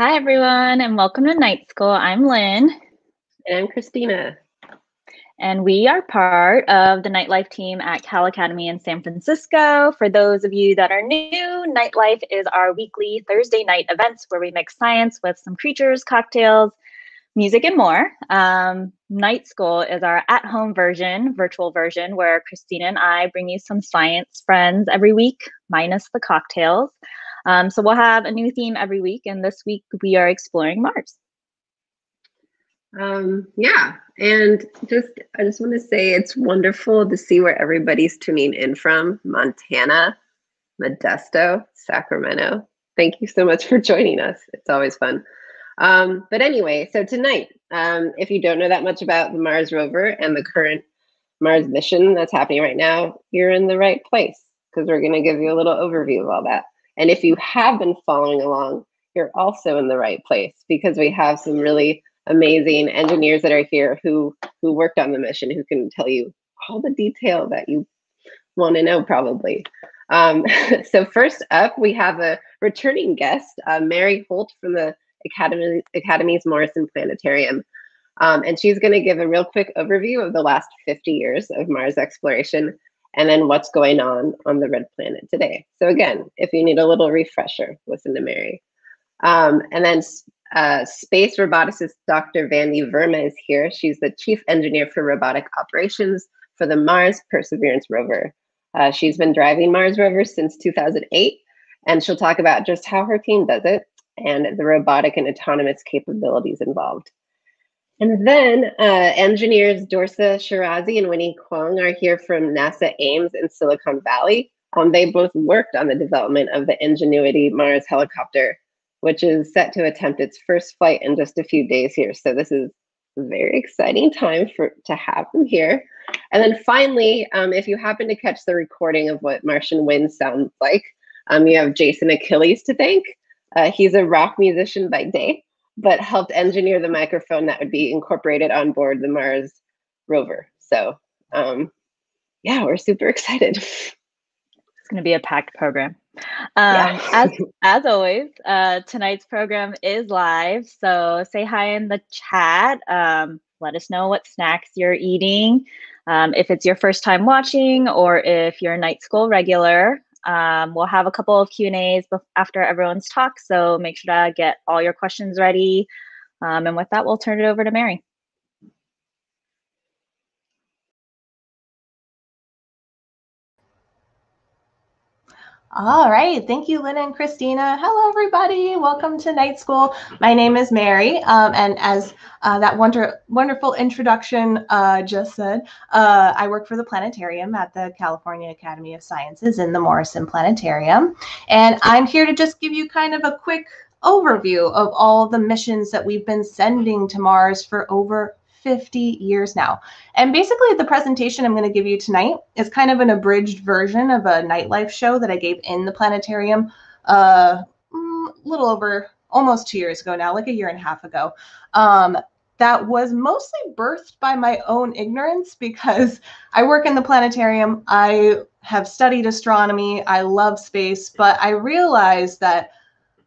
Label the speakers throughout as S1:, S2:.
S1: Hi, everyone, and welcome to Night School. I'm Lynn,
S2: And I'm Christina.
S1: and we are part of the Nightlife team at Cal Academy in San Francisco. For those of you that are new, Nightlife is our weekly Thursday night events where we mix science with some creatures, cocktails, music, and more. Um, Night School is our at home version, virtual version, where Christina and I bring you some science friends every week, minus the cocktails. Um, so we'll have a new theme every week, and this week we are exploring Mars.
S2: Um, yeah, and just I just want to say it's wonderful to see where everybody's tuning in from Montana, Modesto, Sacramento. Thank you so much for joining us. It's always fun. Um, but anyway, so tonight, um, if you don't know that much about the Mars rover and the current Mars mission that's happening right now, you're in the right place because we're going to give you a little overview of all that. And if you have been following along, you're also in the right place because we have some really amazing engineers that are here who who worked on the mission who can tell you all the detail that you want to know probably. Um, so first up, we have a returning guest, uh, Mary Holt from the Academy Academy's Morrison Planetarium. Um, and she's going to give a real quick overview of the last 50 years of Mars exploration and then what's going on on the red planet today. So again, if you need a little refresher, listen to Mary. Um, and then uh, space roboticist Dr. Vandi Verma is here. She's the chief engineer for robotic operations for the Mars Perseverance rover. Uh, she's been driving Mars rover since 2008, and she'll talk about just how her team does it and the robotic and autonomous capabilities involved. And then uh, engineers Dorsa Shirazi and Winnie Kuang are here from NASA Ames in Silicon Valley. Um, they both worked on the development of the Ingenuity Mars helicopter, which is set to attempt its first flight in just a few days here. So this is a very exciting time for to have them here. And then finally, um, if you happen to catch the recording of what Martian Wind sounds like, um, you have Jason Achilles to thank. Uh, he's a rock musician by day but helped engineer the microphone that would be incorporated on board the Mars rover. So, um, yeah, we're super excited.
S1: It's going to be a packed program. Um,
S2: Yeah.
S1: as as always, uh, tonight's program is live. So say hi in the chat. Um, let us know what snacks you're eating. Um, if it's your first time watching, or if you're a night school regular, um, we'll have a couple of Q and A's after everyone's talk. So make sure to get all your questions ready. Um, and with that, we'll turn it over to Mary.
S3: All right. Thank you, Lynn and Christina. Hello, everybody. Welcome to Night School. My name is Mary. Um, and as uh, that wonder, wonderful introduction uh, just said, uh, I work for the planetarium at the California Academy of Sciences in the Morrison Planetarium. And I'm here to just give you kind of a quick overview of all the missions that we've been sending to Mars for over 50 years now. And basically, the presentation I'm going to give you tonight is kind of an abridged version of a nightlife show that I gave in the planetarium a uh, mm, little over almost two years ago now, like a year and a half ago. Um, that was mostly birthed by my own ignorance because I work in the planetarium. I have studied astronomy. I love space, but I realized that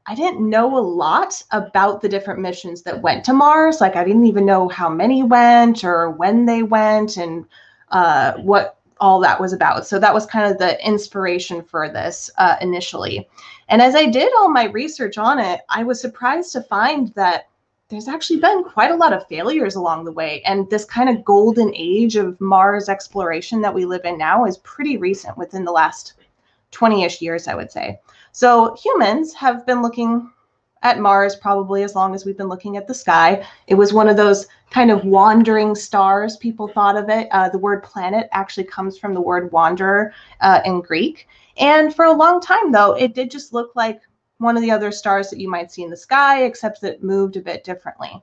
S3: I didn't know a lot about the different missions that went to Mars. Like I didn't even know how many went or when they went and uh, what all that was about. So that was kind of the inspiration for this uh, initially. And as I did all my research on it, I was surprised to find that there's actually been quite a lot of failures along the way. And this kind of golden age of Mars exploration that we live in now is pretty recent within the last 20 ish years, I would say. So humans have been looking at Mars probably as long as we've been looking at the sky. It was one of those kind of wandering stars, people thought of it. Uh, the word planet actually comes from the word wanderer uh, in Greek. And for a long time, though, it did just look like one of the other stars that you might see in the sky, except that it moved a bit differently.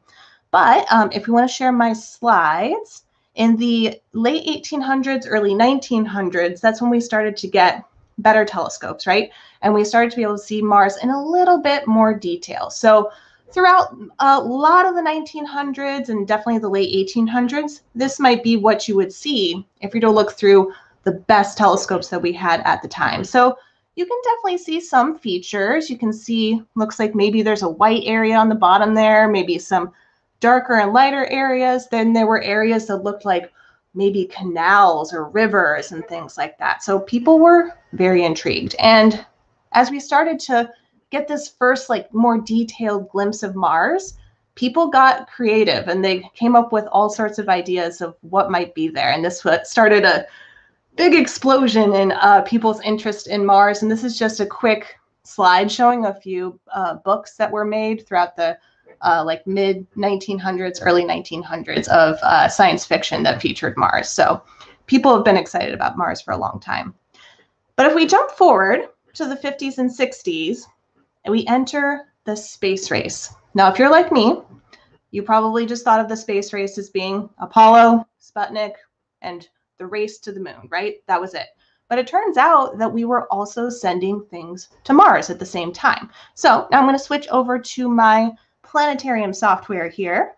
S3: But um, if we want to share my slides, in the late 1800s, early 1900s, that's when we started to get better telescopes, right? And we started to be able to see Mars in a little bit more detail. So throughout uh, a lot of the 1900s and definitely the late 1800s, this might be what you would see if you were to look through the best telescopes that we had at the time. So you can definitely see some features. You can see, looks like maybe there's a white area on the bottom there, maybe some darker and lighter areas. Then there were areas that looked like maybe canals or rivers and things like that. So people were very intrigued. And as we started to get this first, like, more detailed glimpse of Mars, people got creative and they came up with all sorts of ideas of what might be there. And this started a big explosion in uh, people's interest in Mars. And this is just a quick slide showing a few uh, books that were made throughout the uh, like mid 1900s, early 1900s of uh, science fiction that featured Mars. So people have been excited about Mars for a long time. But if we jump forward to the 50s and 60s, we enter the space race. Now, if you're like me, you probably just thought of the space race as being Apollo, Sputnik, and the race to the moon, right? That was it. But it turns out that we were also sending things to Mars at the same time. So now I'm going to switch over to my planetarium software here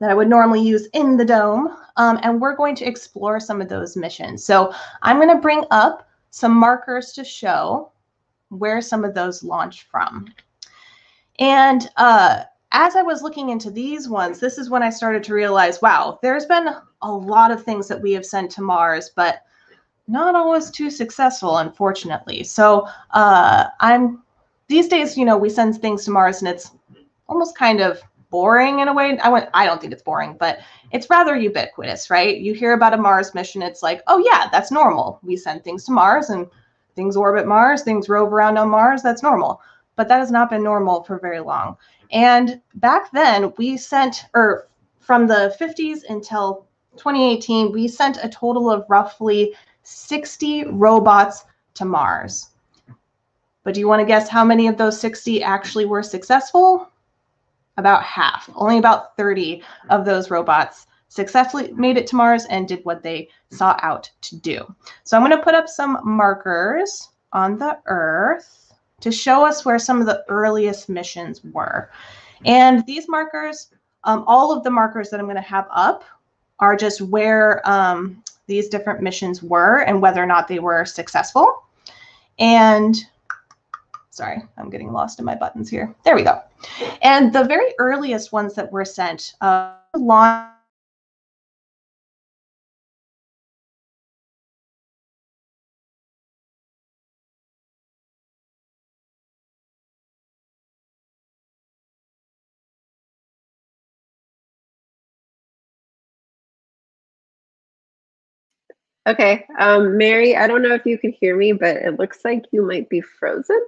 S3: that I would normally use in the dome. Um, and we're going to explore some of those missions. So I'm going to bring up some markers to show where some of those launched from. And uh, as I was looking into these ones, this is when I started to realize, wow, there's been a lot of things that we have sent to Mars, but not always too successful, unfortunately. So uh, I'm these days, you know, we send things to Mars and it's almost kind of boring in a way. I went, I don't think it's boring, but it's rather ubiquitous, right? You hear about a Mars mission, it's like, oh yeah, that's normal. We send things to Mars and things orbit Mars, things rove around on Mars, that's normal. But that has not been normal for very long. And back then, we sent, or from the 50s until 2018, we sent a total of roughly 60 robots to Mars. But do you want to guess how many of those 60 actually were successful? About half, only about 30 of those robots successfully made it to Mars and did what they saw out to do. So I'm going to put up some markers on the Earth to show us where some of the earliest missions were. And these markers, um, all of the markers that I'm going to have up are just where um, these different missions were and whether or not they were successful. And Sorry, I'm getting lost in my buttons here. There we go. And the very earliest ones that were sent uh, launched
S2: Okay, um, Mary, I don't know if you can hear me, but it looks like you might be frozen.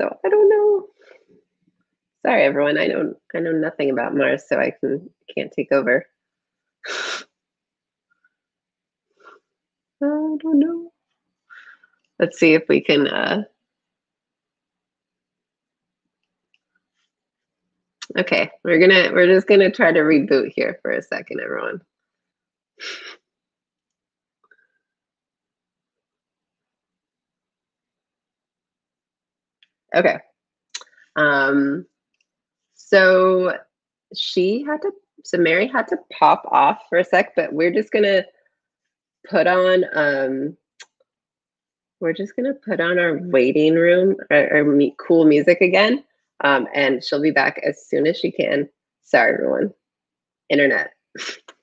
S2: So I don't know. Sorry, everyone. I know I know nothing about Mars, so I can can't take over. I don't know. Let's see if we can. Uh... Okay, we're gonna we're just gonna try to reboot here for a second, everyone. Okay. Um, so she had to, so Mary had to pop off for a sec, but we're just gonna put on, um, we're just gonna put on our waiting room, our, our me- cool music again, um, and she'll be back as soon as she can. Sorry, everyone. Internet.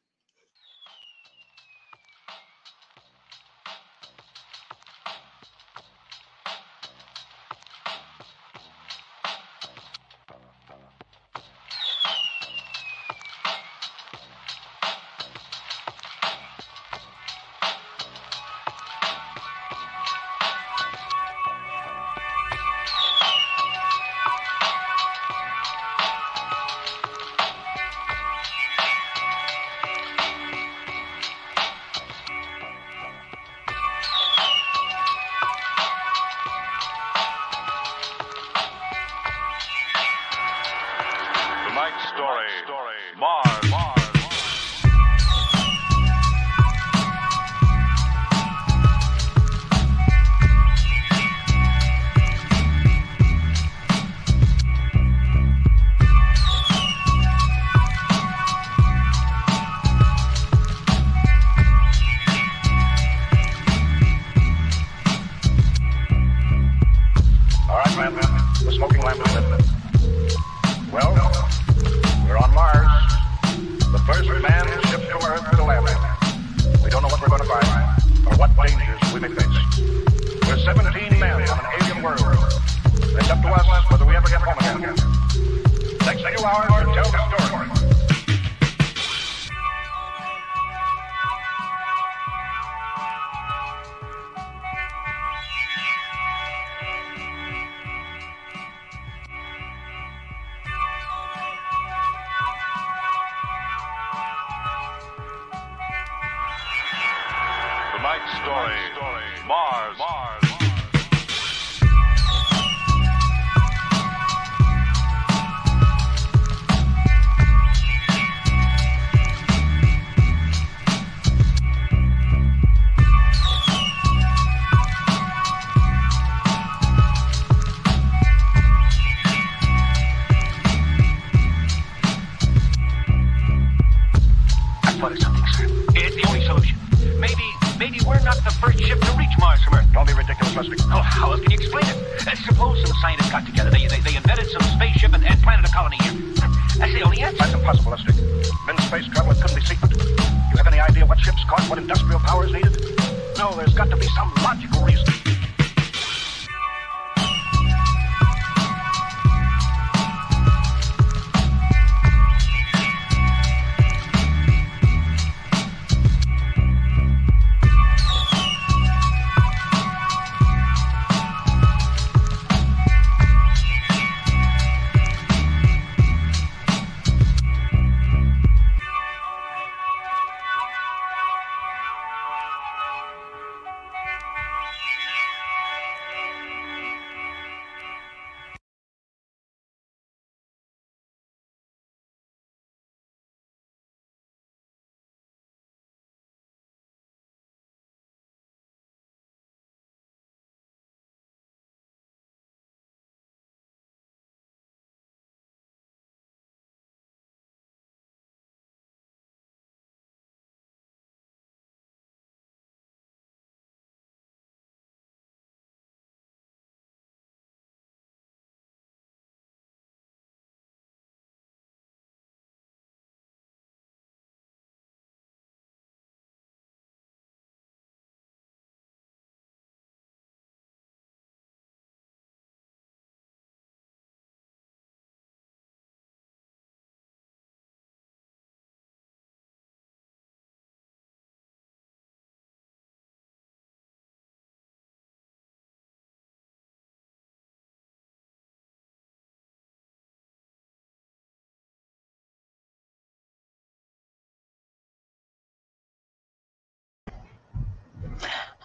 S4: whether we ever get home again. Next few hours to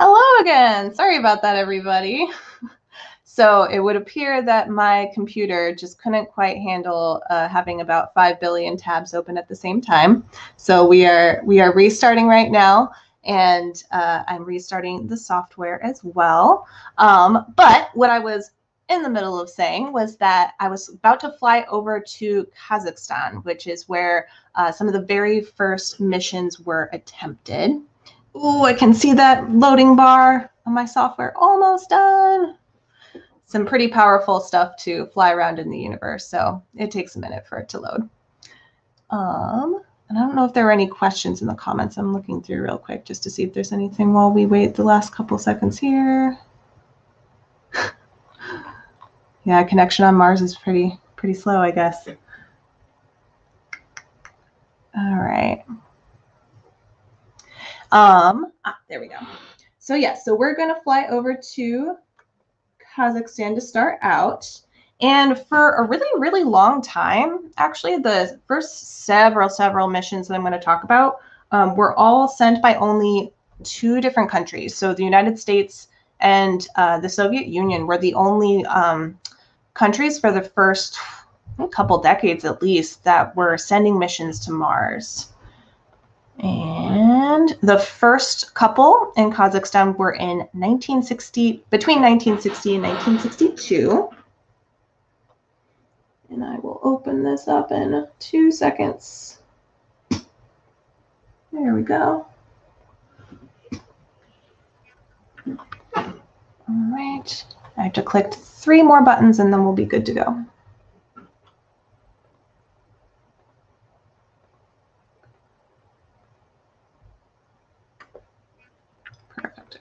S3: Hello again. Sorry about that, everybody. So it would appear that my computer just couldn't quite handle uh, having about five billion tabs open at the same time. So we are we are restarting right now, and uh, I'm restarting the software as well. Um, but what I was in the middle of saying was that I was about to fly over to Kazakhstan, which is where uh, some of the very first missions were attempted. Ooh, I can see that loading bar on my software almost done some pretty powerful stuff to fly around in the universe. So it takes a minute for it to load. Um, and I don't know if there are any questions in the comments. I'm looking through real quick just to see if there's anything while we wait the last couple seconds here. yeah, connection on Mars is pretty pretty slow, I guess. All right. Um, ah, there we go. So yeah, so we're gonna fly over to Kazakhstan to start out. And for a really, really long time, actually, the first several, several missions that I'm going to talk about um, were all sent by only two different countries. So the United States and uh, the Soviet Union were the only um, countries for the first couple decades at least that were sending missions to Mars. And the first couple in Kazakhstan were in 1960, between 1960 and 1962. And I will open this up in two seconds. There we go. All right. I have to click three more buttons and then we'll be good to go.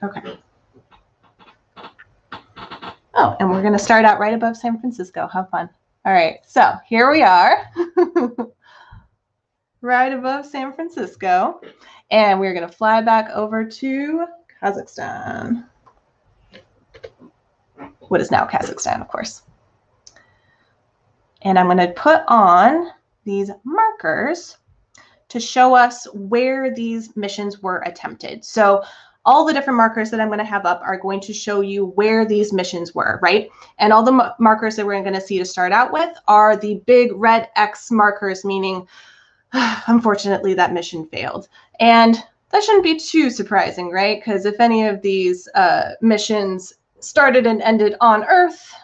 S3: Okay. Oh, and we're going to start out right above San Francisco. Have fun. All right, so here we are, right above San Francisco, and we're going to fly back over to Kazakhstan. What is now Kazakhstan, of course. And I'm going to put on these markers to show us where these missions were attempted. So all the different markers that I'm going to have up are going to show you where these missions were, right? And all the markers that we're going to see to start out with are the big red X markers, meaning, unfortunately, that mission failed. And that shouldn't be too surprising, right? Because if any of these uh, missions started and ended on Earth,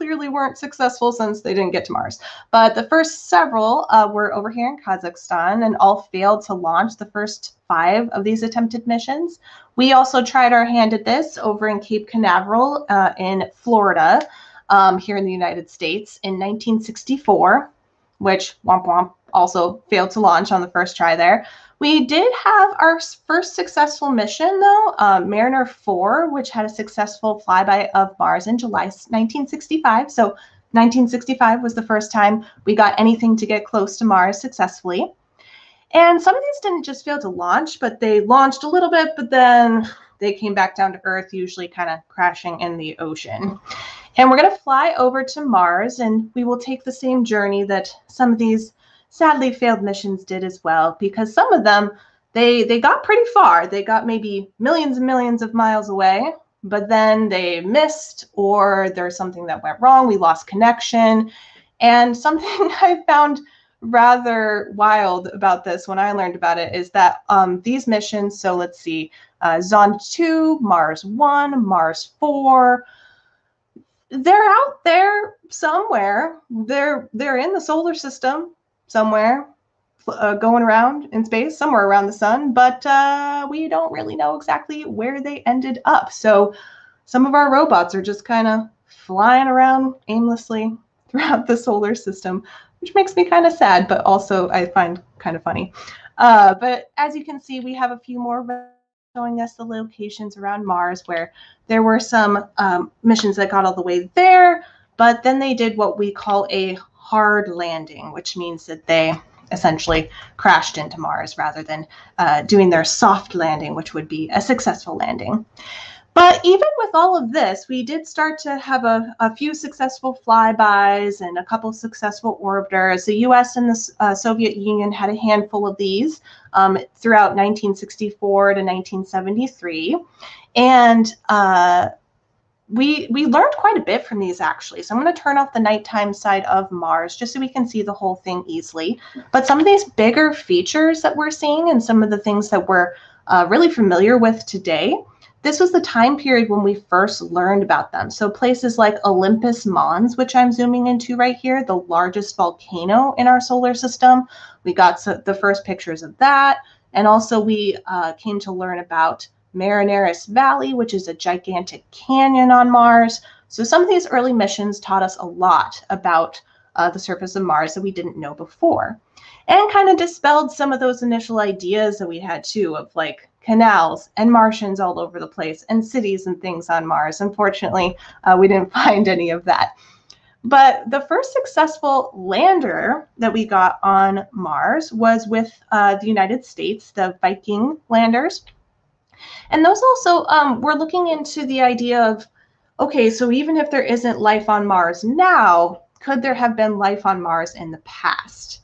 S3: clearly weren't successful since they didn't get to Mars. But the first several uh, were over here in Kazakhstan and all failed to launch the first five of these attempted missions. We also tried our hand at this over in Cape Canaveral uh, in Florida, um, here in the United States in 1964, which womp womp also failed to launch on the first try there. We did have our first successful mission, though, uh, Mariner 4, which had a successful flyby of Mars in July 1965. So 1965 was the first time we got anything to get close to Mars successfully. And some of these didn't just fail to launch, but they launched a little bit, but then they came back down to Earth, usually kind of crashing in the ocean. And we're going to fly over to Mars, and we will take the same journey that some of these sadly failed missions did as well because some of them they they got pretty far. They got maybe millions and millions of miles away but then they missed or there's something that went wrong we lost connection. And something i found rather wild about this when i learned about it is that um, these missions so let's see uh, zond 2 mars 1 mars 4 they're out there somewhere. They're they're in the solar system somewhere uh, going around in space, somewhere around the sun, but uh, we don't really know exactly where they ended up. So some of our robots are just kind of flying around aimlessly throughout the solar system, which makes me kind of sad, but also I find kind of funny. Uh, but as you can see, we have a few more showing us the locations around Mars where there were some um, missions that got all the way there, but then they did what we call a hard landing, which means that they essentially crashed into Mars rather than uh, doing their soft landing, which would be a successful landing. But even with all of this, we did start to have a, a few successful flybys and a couple successful orbiters. The US and the uh, Soviet Union had a handful of these um, throughout 1964 to 1973. And uh, we we learned quite a bit from these actually. So I'm going to turn off the nighttime side of Mars just so we can see the whole thing easily. But some of these bigger features that we're seeing and some of the things that we're uh, really familiar with today, this was the time period when we first learned about them. So places like Olympus Mons, which I'm zooming into right here, the largest volcano in our solar system. We got the first pictures of that. And also we uh, came to learn about Marianas Valley, which is a gigantic canyon on Mars. So some of these early missions taught us a lot about uh, the surface of Mars that we didn't know before. And kind of dispelled some of those initial ideas that we had too of like canals and Martians all over the place and cities and things on Mars. Unfortunately, uh, we didn't find any of that. But the first successful lander that we got on Mars was with uh, the United States, the Viking landers. And those also um, we're looking into the idea of okay, so even if there isn't life on Mars now, could there have been life on Mars in the past?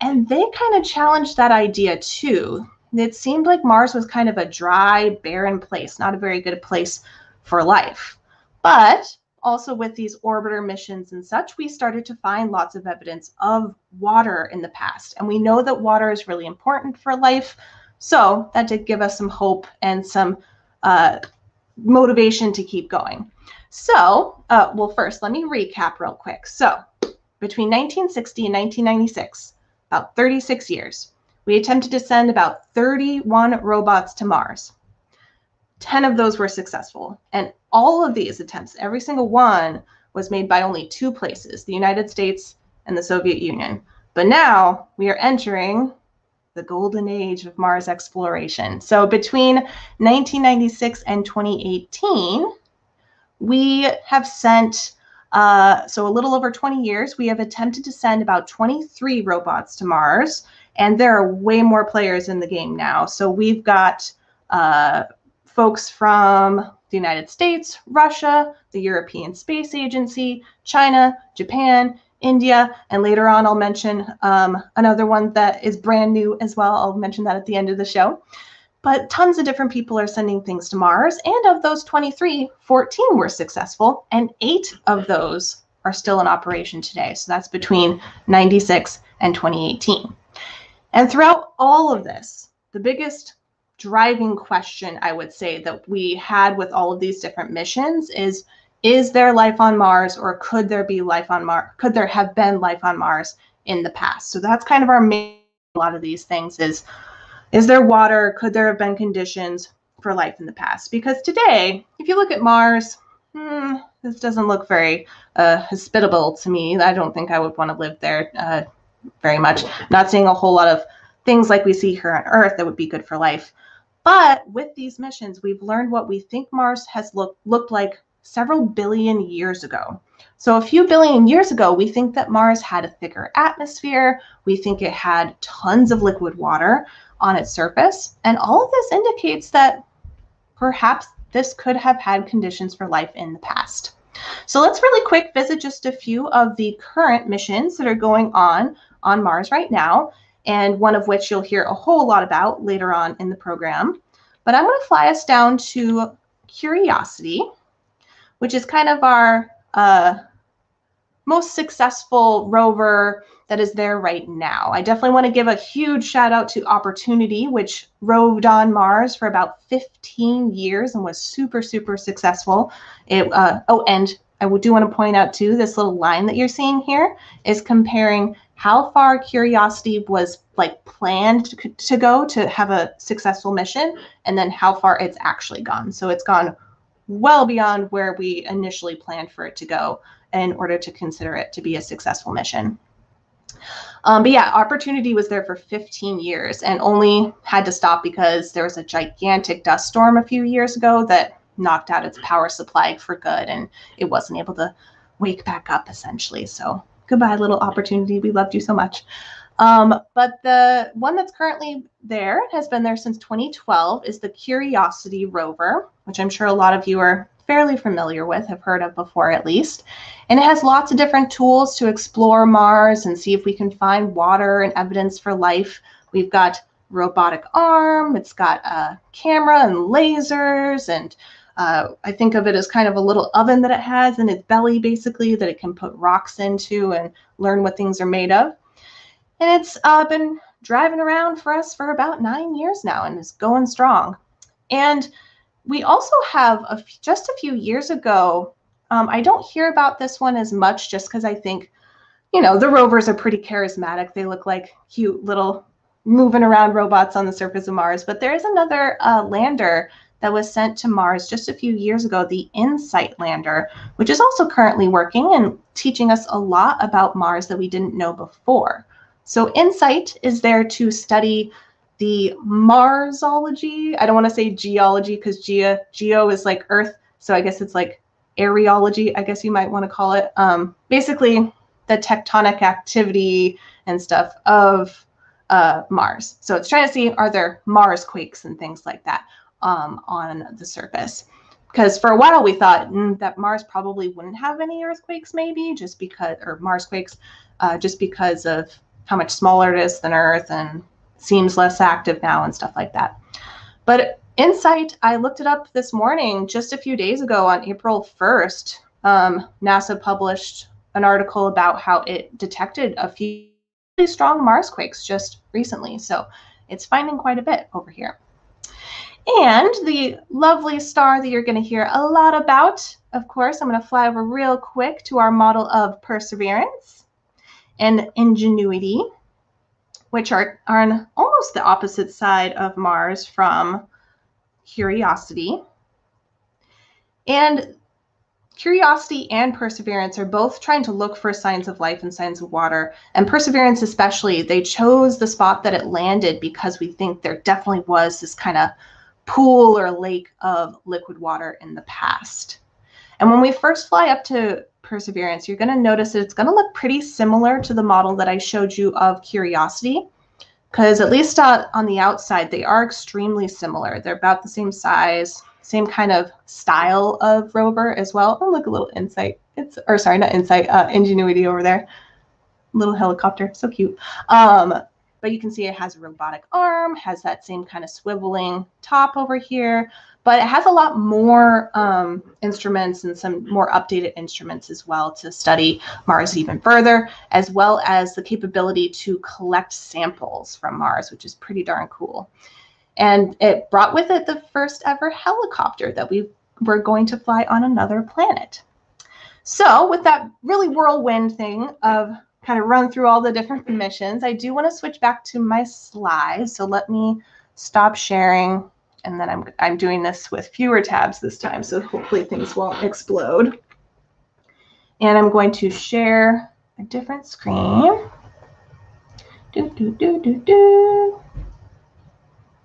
S3: And they kind of challenged that idea too. It seemed like Mars was kind of a dry, barren place, not a very good place for life. But also with these orbiter missions and such, we started to find lots of evidence of water in the past. And we know that water is really important for life. So that did give us some hope and some uh, motivation to keep going. So, uh, well, first, let me recap real quick. So, between 1960 and 1996, about 36 years, we attempted to send about 31 robots to Mars. 10 of those were successful. And all of these attempts, every single one, was made by only two places the United States and the Soviet Union. But now we are entering the golden age of Mars exploration. So between 1996 and 2018, we have sent, uh, so a little over 20 years, we have attempted to send about 23 robots to Mars. And there are way more players in the game now. So we've got uh, folks from the United States, Russia, the European Space Agency, China, Japan, India, and later on I'll mention um, another one that is brand new as well. I'll mention that at the end of the show. But tons of different people are sending things to Mars, and of those 23, 14 were successful, and eight of those are still in operation today. So that's between 96 and 2018. And throughout all of this, the biggest driving question I would say that we had with all of these different missions is is there life on Mars or could there be life on Mars? Could there have been life on Mars in the past? So that's kind of our main, a lot of these things is, is there water? Could there have been conditions for life in the past? Because today, if you look at Mars, hmm, this doesn't look very uh, hospitable to me. I don't think I would want to live there uh, very much. Not seeing a whole lot of things like we see here on Earth that would be good for life. But with these missions, we've learned what we think Mars has looked looked like several billion years ago. So, a few billion years ago, we think that Mars had a thicker atmosphere. We think it had tons of liquid water on its surface. And all of this indicates that perhaps this could have had conditions for life in the past. So, let's really quick visit just a few of the current missions that are going on on Mars right now, and one of which you'll hear a whole lot about later on in the program. But I'm going to fly us down to Curiosity which is kind of our uh, most successful rover that is there right now. I definitely want to give a huge shout out to Opportunity, which roved on Mars for about 15 years and was super, super successful. It, uh, oh, and I do want to point out too, this little line that you're seeing here is comparing how far Curiosity was like planned to, to go to have a successful mission and then how far it's actually gone. So it's gone well beyond where we initially planned for it to go in order to consider it to be a successful mission. Um, but yeah, opportunity was there for 15 years and only had to stop because there was a gigantic dust storm a few years ago that knocked out its power supply for good and it wasn't able to wake back up essentially. So goodbye, little opportunity. We loved you so much. Um, but the one that's currently there, has been there since 2012, is the Curiosity rover, which I'm sure a lot of you are fairly familiar with, have heard of before at least. And it has lots of different tools to explore Mars and see if we can find water and evidence for life. We've got robotic arm, it's got a camera and lasers, and uh, I think of it as kind of a little oven that it has in its belly, basically, that it can put rocks into and learn what things are made of. And it's uh, been driving around for us for about nine years now and is going strong. And we also have a, just a few years ago. Um, I don't hear about this one as much just because I think, you know, the rovers are pretty charismatic. They look like cute little moving around robots on the surface of Mars. But there is another uh, lander that was sent to Mars just a few years ago, the InSight lander, which is also currently working and teaching us a lot about Mars that we didn't know before. So InSight is there to study the Marsology. I don't want to say geology because geo, geo is like Earth. So I guess it's like areology, I guess you might want to call it. Um, basically, the tectonic activity and stuff of uh, Mars. So it's trying to see are there Mars quakes and things like that um, on the surface. Because for a while we thought mm, that Mars probably wouldn't have any earthquakes, maybe just because, or Mars quakes, uh, just because of how much smaller it is than Earth and seems less active now and stuff like that. But InSight, I looked it up this morning, just a few days ago on April 1st. Um, NASA published an article about how it detected a few really strong Mars quakes just recently. So it's finding quite a bit over here. And the lovely star that you're going to hear a lot about, of course, I'm going to fly over real quick to our model of perseverance and ingenuity, which are, are on almost the opposite side of Mars from curiosity. And Curiosity and Perseverance are both trying to look for signs of life and signs of water. And Perseverance, especially, they chose the spot that it landed because we think there definitely was this kind of pool or lake of liquid water in the past. And when we first fly up to Perseverance, you're going to notice that it's going to look pretty similar to the model that I showed you of Curiosity, because at least uh, on the outside, they are extremely similar. They're about the same size, same kind of style of rover as well. Oh, look, a little insight. It's or sorry, not insight, uh, ingenuity over there. Little helicopter, so cute. Um, but you can see it has a robotic arm, has that same kind of swiveling top over here, but it has a lot more um, instruments and some more updated instruments as well to study Mars even further, as well as the capability to collect samples from Mars, which is pretty darn cool. And it brought with it the first ever helicopter that we were going to fly on another planet. So, with that really whirlwind thing of kind of run through all the different missions, I do want to switch back to my slides. So, let me stop sharing. And then I'm, I'm doing this with fewer tabs this time. So, hopefully, things won't explode. And I'm going to share a different screen. Do, do, do, do, do.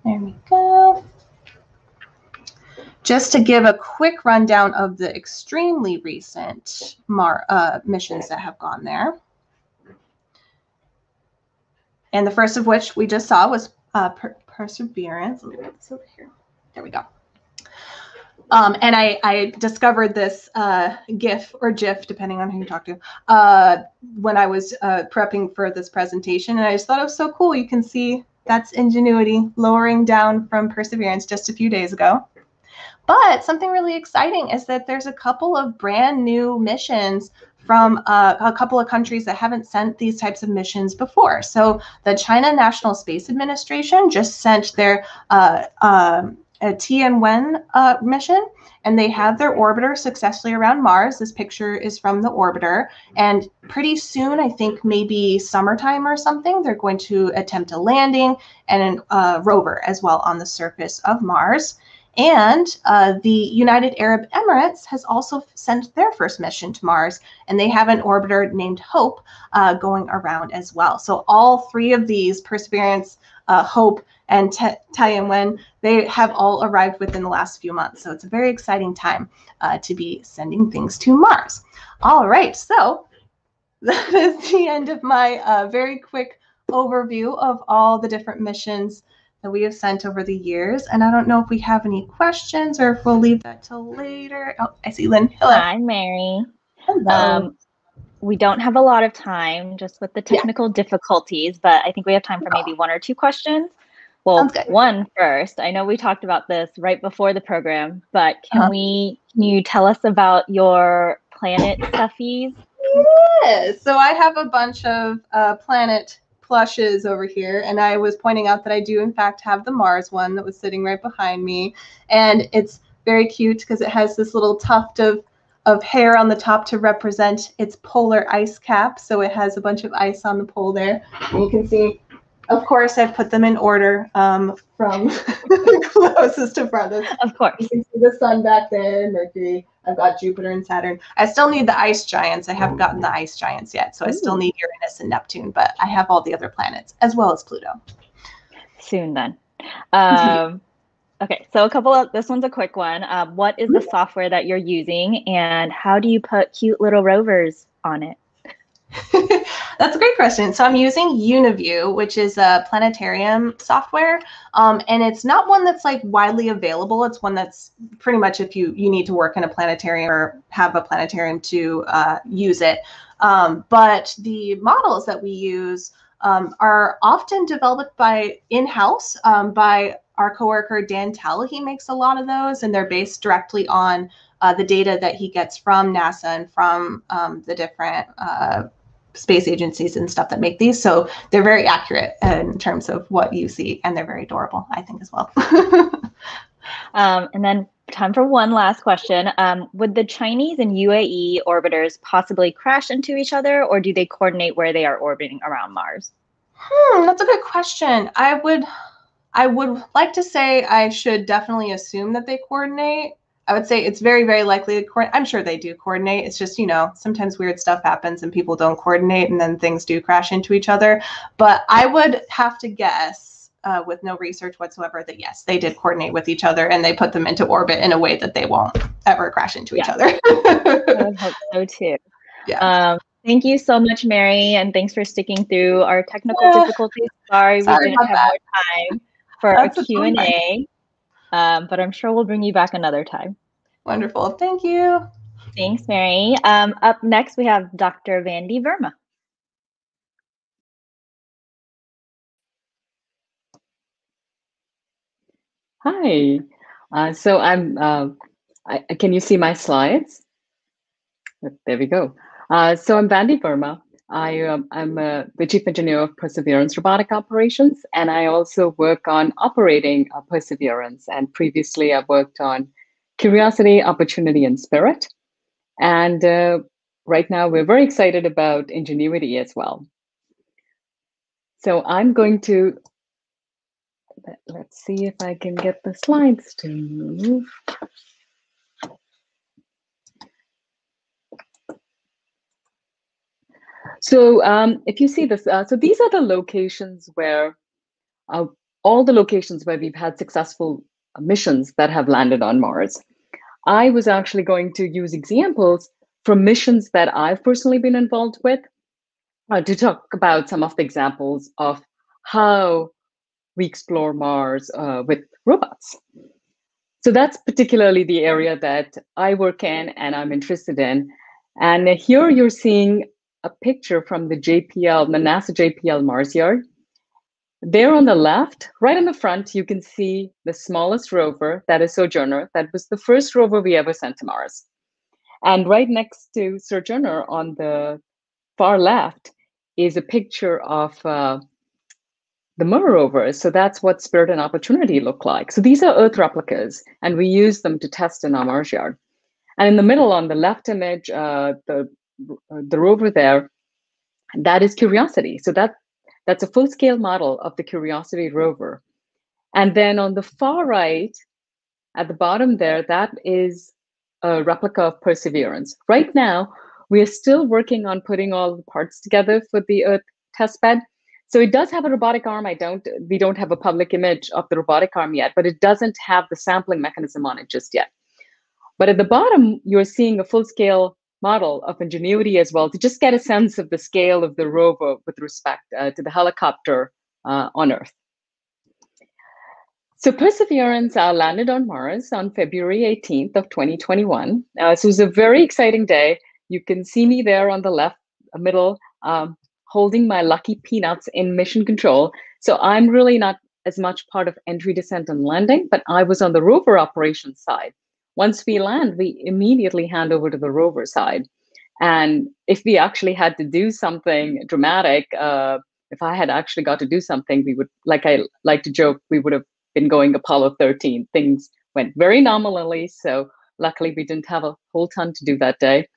S3: There we go. Just to give a quick rundown of the extremely recent uh, missions that have gone there. And the first of which we just saw was uh, per Perseverance. Let me put this over here. There we go. Um, and I, I, discovered this uh, GIF or GIF, depending on who you talk to, uh, when I was uh, prepping for this presentation. And I just thought it was so cool. You can see that's Ingenuity lowering down from Perseverance just a few days ago. But something really exciting is that there's a couple of brand new missions from uh, a couple of countries that haven't sent these types of missions before. So the China National Space Administration just sent their uh, uh, Tianwen mission, and they have their orbiter successfully around Mars. This picture is from the orbiter. And pretty soon, I think maybe summertime or something, they're going to attempt a landing and a uh, rover as well on the surface of Mars. And uh, the United Arab Emirates has also sent their first mission to Mars, and they have an orbiter named Hope uh, going around as well. So all three of these, Perseverance, uh, Hope, and Tianwen, they have all arrived within the last few months. So it's a very exciting time uh, to be sending things to Mars. All right, so that is the end of my uh, very quick overview of all the different missions that we have sent over the years. And I don't know if we have any questions or if we'll leave that till later. Oh, I see Lynn. Hello.
S1: Hi, Mary.
S3: Hello.
S1: Um, we don't have a lot of time just with the
S3: Yeah.
S1: technical difficulties, but I think we have time for maybe one or two questions. Well, one first. I know we talked about this right before the program, but can
S3: Uh-huh.
S1: we can you tell us about your planet stuffies?
S3: Yes. So I have a bunch of uh, planet plushes over here, and I was pointing out that I do, in fact, have the Mars one that was sitting right behind me, and it's very cute because it has this little tuft of of hair on the top to represent its polar ice cap. So it has a bunch of ice on the pole there, and you can see. Of course, I've put them in order um, from closest to farthest.
S1: Of course.
S3: You can see the sun back there, Mercury. I've got Jupiter and Saturn. I still need the ice giants. I haven't gotten the ice giants yet, so I still need Uranus and Neptune, but I have all the other planets as well as Pluto.
S1: Soon then. Um, okay, so a couple of this one's a quick one. Um, what is the software that you're using, and how do you put cute little rovers on it?
S3: That's a great question. So I'm using Uniview, which is a planetarium software, um, and it's not one that's like widely available. It's one that's pretty much if you you need to work in a planetarium or have a planetarium to uh, use it. Um, but the models that we use um, are often developed by in-house um, by our coworker Dan Tell. He makes a lot of those, and they're based directly on uh, the data that he gets from NASA and from um, the different uh, space agencies and stuff that make these. So they're very accurate in terms of what you see, and they're very adorable, I think, as well.
S1: Um, and then time for one last question. Um, would the Chinese and UAE orbiters possibly crash into each other, or do they coordinate where they are orbiting around Mars?
S3: Hmm, that's a good question. I would, I would like to say I should definitely assume that they coordinate. I would say it's very, very likely to coordinate. I'm sure they do coordinate. It's just, you know, sometimes weird stuff happens and people don't coordinate and then things do crash into each other. But I would have to guess uh, with no research whatsoever that yes, they did coordinate with each other and they put them into orbit in a way that they won't ever crash into each other.
S1: I would hope so too.
S3: Yeah.
S1: Um, thank you so much, Mary, and thanks for sticking through our technical
S3: Yeah.
S1: difficulties. Sorry,
S3: Sorry
S1: we didn't have more time for
S3: That's
S1: a
S3: a
S1: Q and
S3: fine.
S1: A, um, but I'm sure we'll bring you back another time.
S3: Wonderful. Thank you.
S1: Thanks, Mary. Um, up next, we have Dr. Vandi Verma.
S5: Hi. Uh, so I'm. Uh, I, can you see my slides? There we go. Uh, so I'm Vandi Verma. I um, I'm uh, the chief engineer of Perseverance Robotic Operations, and I also work on operating uh, Perseverance. And previously, I worked on Curiosity, Opportunity, and Spirit. And uh, right now, we're very excited about Ingenuity as well. So I'm going to let, let's see if I can get the slides to move. So um, if you see this, uh, so these are the locations where, uh, all the locations where we've had successful missions that have landed on Mars. I was actually going to use examples from missions that I've personally been involved with uh, to talk about some of the examples of how we explore Mars uh, with robots. So that's particularly the area that I work in and I'm interested in. And here you're seeing a picture from the JPL, the NASA JPL Mars Yard. There on the left, right on the front, you can see the smallest rover, that is Sojourner. That was the first rover we ever sent to Mars. And right next to Sojourner on the far left is a picture of uh, the MER rovers. So that's what Spirit and Opportunity look like. So these are Earth replicas, and we use them to test in our Mars yard. And in the middle, on the left image, uh, the the rover there, that is Curiosity. So that that's a full scale model of the Curiosity rover. And then on the far right, at the bottom there, that is a replica of Perseverance. Right now, we are still working on putting all the parts together for the Earth testbed. So it does have a robotic arm. I don't, we don't have a public image of the robotic arm yet, but it doesn't have the sampling mechanism on it just yet. But at the bottom, you're seeing a full scale model of Ingenuity as well to just get a sense of the scale of the rover with respect uh, to the helicopter uh, on Earth. So Perseverance uh, landed on Mars on February 18th of 2021. Uh, so it was a very exciting day. You can see me there on the left uh, middle, um, holding my lucky peanuts in mission control. So I'm really not as much part of entry, descent, and landing, but I was on the rover operations side. Once we land, we immediately hand over to the rover side. And if we actually had to do something dramatic, uh, if I had actually got to do something, we would, like I like to joke, we would have been going Apollo 13. Things went very nominally. So luckily, we didn't have a whole ton to do that day.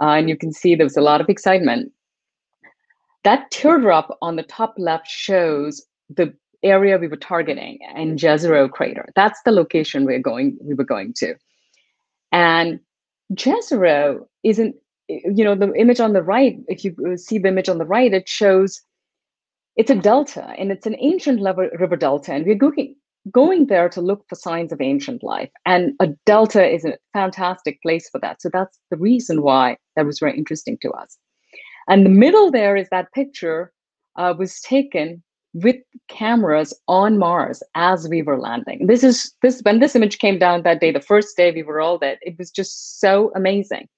S5: Uh, and you can see there was a lot of excitement. That teardrop on the top left shows the area we were targeting in Jezero crater. That's the location we're going, we were going to. And Jezero isn't, you know, the image on the right, if you uh, see the image on the right, it shows it's a delta and it's an ancient river delta. And we're going, going there to look for signs of ancient life. And a delta is a fantastic place for that. So that's the reason why that was very interesting to us. And the middle there is that picture uh, was taken with cameras on Mars as we were landing. This is this when this image came down that day, the first day we were all there, it was just so amazing.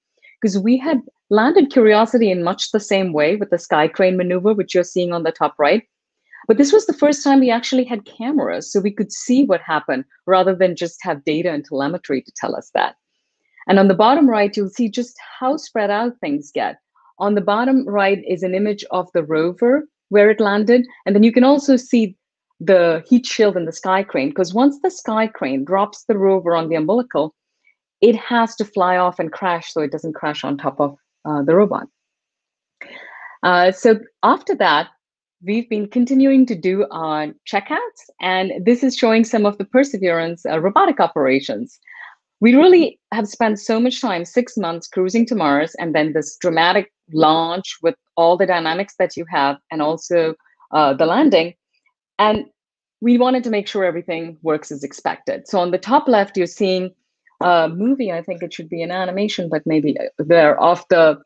S5: Because we had landed Curiosity in much the same way with the sky crane maneuver, which you're seeing on the top right. But this was the first time we actually had cameras, so we could see what happened rather than just have data and telemetry to tell us that. And on the bottom right, you'll see just how spread out things get. On the bottom right is an image of the rover where it landed. And then you can also see the heat shield and the sky crane, because once the sky crane drops the rover on the umbilical, it has to fly off and crash so it doesn't crash on top of uh, the robot. Uh, so after that, we've been continuing to do our checkouts, and this is showing some of the Perseverance uh, robotic operations. We really have spent so much time, six months, cruising to Mars, and then this dramatic launch with all the dynamics that you have, and also uh, the landing. And we wanted to make sure everything works as expected. So on the top left, you're seeing a movie. I think it should be an animation, but maybe there of the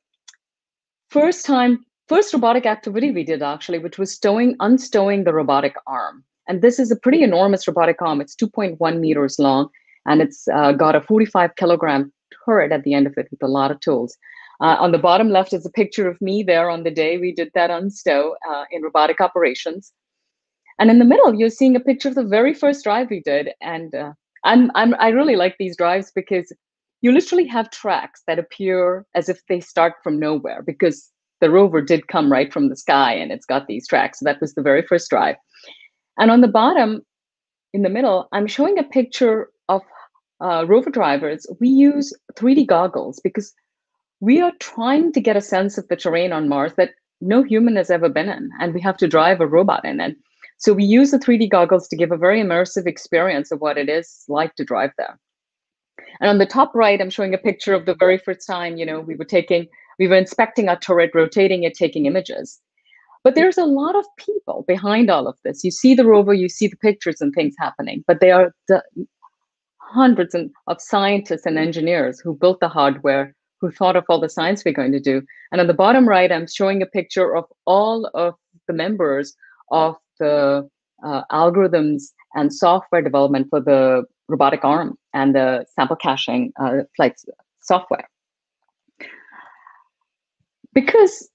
S5: first time first robotic activity we did actually, which was stowing, unstowing the robotic arm. And this is a pretty enormous robotic arm. It's 2.1 meters long, and it's uh, got a 45 kilogram turret at the end of it with a lot of tools. Uh, on the bottom left is a picture of me there on the day we did that unstow uh, in robotic operations. And in the middle, you're seeing a picture of the very first drive we did. And uh, I'm, I'm, I really like these drives because you literally have tracks that appear as if they start from nowhere because the rover did come right from the sky and it's got these tracks. So that was the very first drive. And on the bottom, in the middle, I'm showing a picture of uh, rover drivers. We use 3D goggles because we are trying to get a sense of the terrain on Mars that no human has ever been in, and we have to drive a robot in it. So we use the 3D goggles to give a very immersive experience of what it is like to drive there. And on the top right, I'm showing a picture of the very first time, you know, we were taking we were inspecting our turret, rotating it, taking images. But there's a lot of people behind all of this. You see the rover, you see the pictures and things happening, but there are the hundreds of scientists and engineers who built the hardware, who thought of all the science we're going to do. And on the bottom right, I'm showing a picture of all of the members of the uh, algorithms and software development for the robotic arm and the sample caching uh, flight software because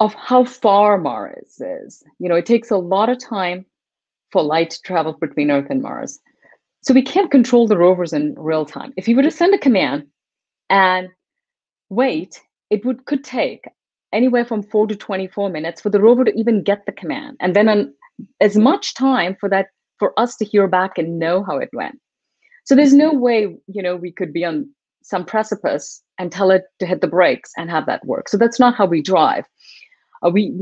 S5: of how far Mars is. You know, it takes a lot of time for light to travel between Earth and Mars. So we can't control the rovers in real time. If you were to send a command and wait, it would could take anywhere from four to 24 minutes for the rover to even get the command. And then an, as much time for that for us to hear back and know how it went. So there's no way, you know, we could be on some precipice and tell it to hit the brakes and have that work. So that's not how we drive. Uh, we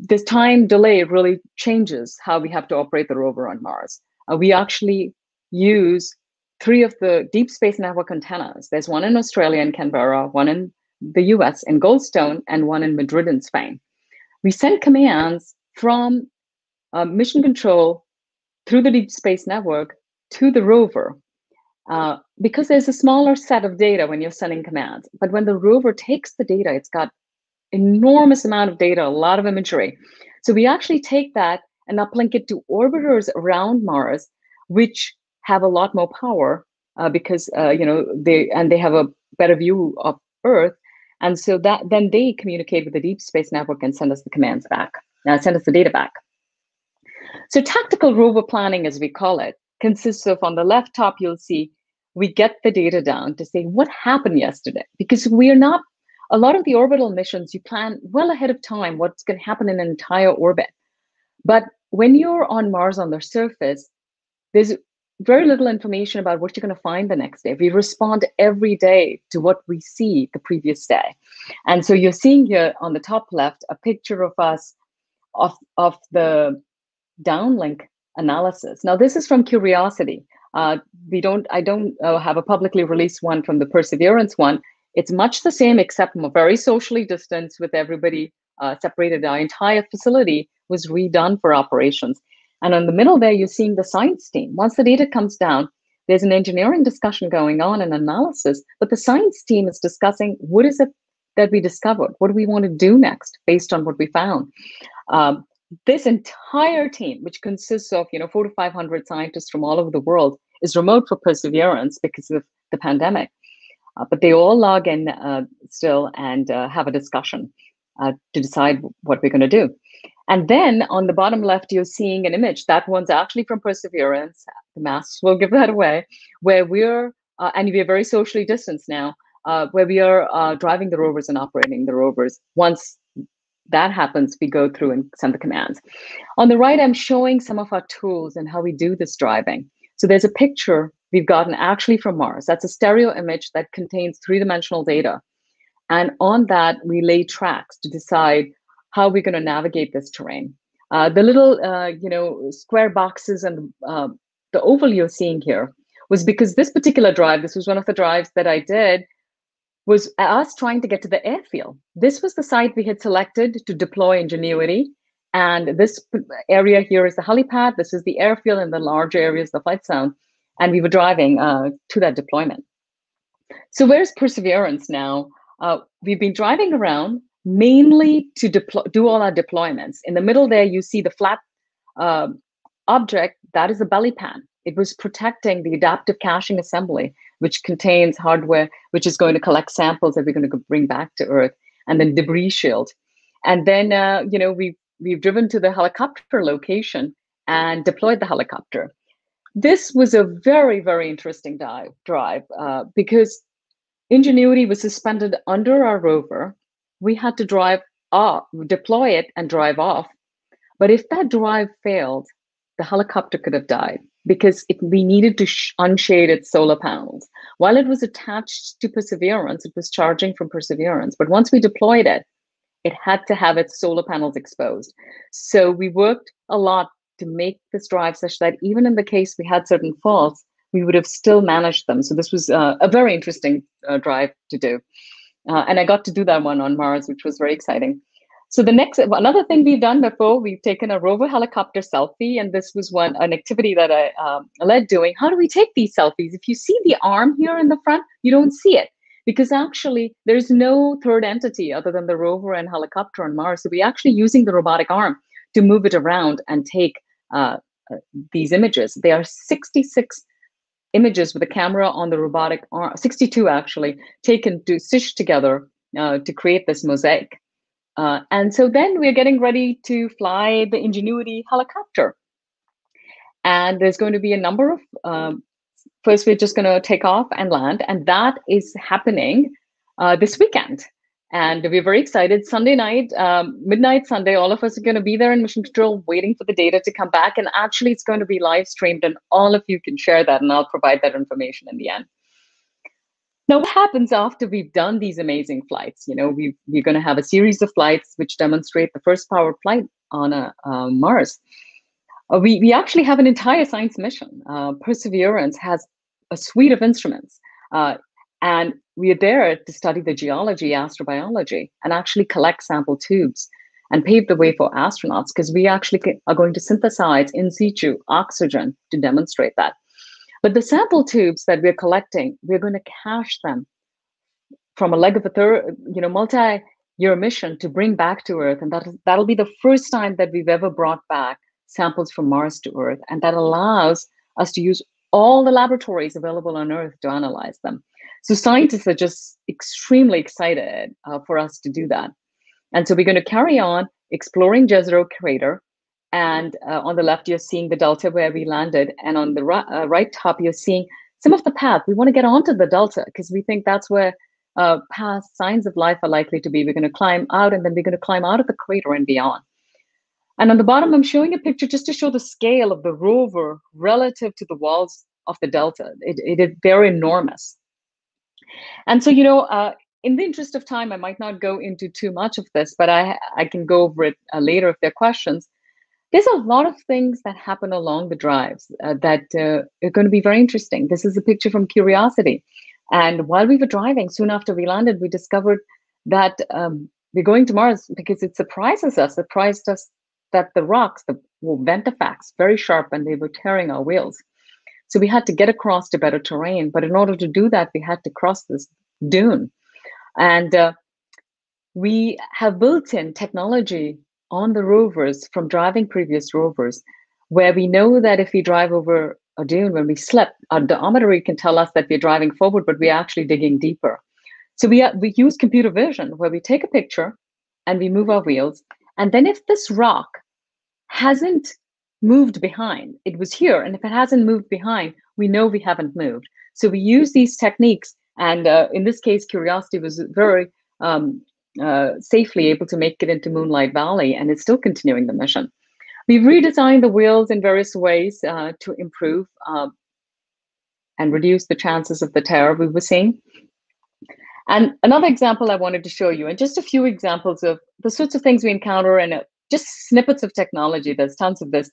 S5: this time delay really changes how we have to operate the rover on Mars. Uh, we actually use three of the deep space network antennas. There's one in Australia in Canberra, one in the US in Goldstone, and one in Madrid in Spain. We send commands from uh, mission control through the deep space network to the rover uh, because there's a smaller set of data when you're sending commands. But when the rover takes the data, it's got enormous amount of data, a lot of imagery. So we actually take that and uplink it to orbiters around Mars, which have a lot more power uh, because uh, you know they and they have a better view of Earth, and so that then they communicate with the deep space network and send us the commands back, uh, send us the data back. So tactical rover planning, as we call it, consists of on the left top you'll see we get the data down to say what happened yesterday because we are not a lot of the orbital missions you plan well ahead of time what's going to happen in an entire orbit but when you're on mars on the surface there's very little information about what you're going to find the next day we respond every day to what we see the previous day and so you're seeing here on the top left a picture of us of, of the downlink analysis now this is from curiosity uh, we don't, I don't uh, have a publicly released one from the Perseverance one. It's much the same, except we're very socially distanced with everybody uh, separated. Our entire facility was redone for operations. And in the middle there, you're seeing the science team. Once the data comes down, there's an engineering discussion going on and analysis, but the science team is discussing what is it that we discovered? What do we want to do next based on what we found? Um, this entire team, which consists of you know four to five hundred scientists from all over the world, is remote for perseverance because of the pandemic. Uh, but they all log in uh, still and uh, have a discussion uh, to decide what we're going to do. And then on the bottom left, you're seeing an image. That one's actually from Perseverance. The masks will give that away, where we're, uh, and we're very socially distanced now, uh, where we are driving the rovers and operating the rovers once that happens, we go through and send the commands. On the right, I'm showing some of our tools and how we do this driving. So there's a picture we've gotten actually from Mars. That's a stereo image that contains three-dimensional data. And on that, we lay tracks to decide how are we're going to navigate this terrain. Uh, the little, uh, you know, square boxes and uh, the oval you're seeing here was because this particular drive, this was one of the drives that I did, was us trying to get to the airfield. This was the site we had selected to deploy Ingenuity. And this area here is the helipad. This is the airfield, and the larger area is the flight zone. And we were driving uh, to that deployment. So where's Perseverance now? Uh, we've been driving around mainly to deploy, do all our deployments. In the middle there, you see the flat uh, object. That is a belly pan. It was protecting the adaptive caching assembly which contains hardware which is going to collect samples that we're going to bring back to Earth, and then debris shield. And then, uh, you know, we've, we've driven to the helicopter location and deployed the helicopter. This was a very, very interesting dive, drive uh, because Ingenuity was suspended under our rover. We had to drive off, deploy it and drive off. But if that drive failed, the helicopter could have died because it, we needed to unshade its solar panels. While it was attached to Perseverance, it was charging from Perseverance. But once we deployed it, it had to have its solar panels exposed. So we worked a lot to make this drive such that even in the case we had certain faults, we would have still managed them. So this was uh, a very interesting uh, drive to do. Uh, and I got to do that one on Mars, which was very exciting. So the next, another thing we've done before, we've taken a rover helicopter selfie, and this was one an activity that I um, led doing. How do we take these selfies? If you see the arm here in the front, you don't see it because actually there's no third entity other than the rover and helicopter on Mars. So we're actually using the robotic arm to move it around and take uh, uh, these images. They are 66 images with a camera on the robotic arm, 62 actually, taken to stitch together uh, to create this mosaic. Uh, and so then we're getting ready to fly the Ingenuity helicopter. And there's going to be a number of, um, first we're just going to take off and land, and that is happening uh, this weekend. And we're very excited. Sunday night, um, midnight Sunday, all of us are going to be there in mission control waiting for the data to come back. And actually, it's going to be live streamed, and all of you can share that, and I'll provide that information in the end. Now, what happens after we've done these amazing flights? You know, we we're going to have a series of flights which demonstrate the first powered flight on a, uh, Mars. Uh, we, we actually have an entire science mission. Uh, Perseverance has a suite of instruments. And we are there to study the geology, astrobiology, and actually collect sample tubes and pave the way for astronauts because we actually are going to synthesize in situ oxygen to demonstrate that. But the sample tubes that we're collecting, we're going to cache them from a leg of a third, you know, multi-year mission to bring back to Earth. And that that'll be the first time that we've ever brought back samples from Mars to Earth. And that allows us to use all the laboratories available on Earth to analyze them. So scientists are just extremely excited uh, for us to do that. And so we're going to carry on exploring Jezero crater. And uh, on the left, you're seeing the delta where we landed. And on the right, uh, right top, you're seeing some of the path. We want to get onto the delta because we think that's where uh, past signs of life are likely to be. We're going to climb out and then we're going to climb out of the crater and beyond. And on the bottom, I'm showing a picture just to show the scale of the rover relative to the walls of the delta. It, it is very enormous. And so, you know, uh, in the interest of time, I might not go into too much of this, but I, I can go over it uh, later if there are questions. There's a lot of things that happen along the drives uh, that uh, are going to be very interesting. This is a picture from Curiosity. And while we were driving, soon after we landed, we discovered that um, we're going to Mars because it surprises us, surprised us that the rocks, the well, Ventifacts, very sharp, and they were tearing our wheels. So we had to get across to better terrain. But in order to do that, we had to cross this dune. And uh, we have built in technology on the rovers from driving previous rovers, where we know that if we drive over a dune, when we slip, our odometer can tell us that we're driving forward, but we're actually digging deeper. So we, uh, we use computer vision, where we take a picture and we move our wheels. And then if this rock hasn't moved behind. It was here. And if it hasn't moved behind, we know we haven't moved. So we use these techniques. And uh, in this case, Curiosity was very um, uh, safely able to make it into Moonlight Valley and it's still continuing the mission. We've redesigned the wheels in various ways uh, to improve uh, and reduce the chances of the terror we were seeing. And another example I wanted to show you, and just a few examples of the sorts of things we encounter and uh, just snippets of technology, there's tons of this,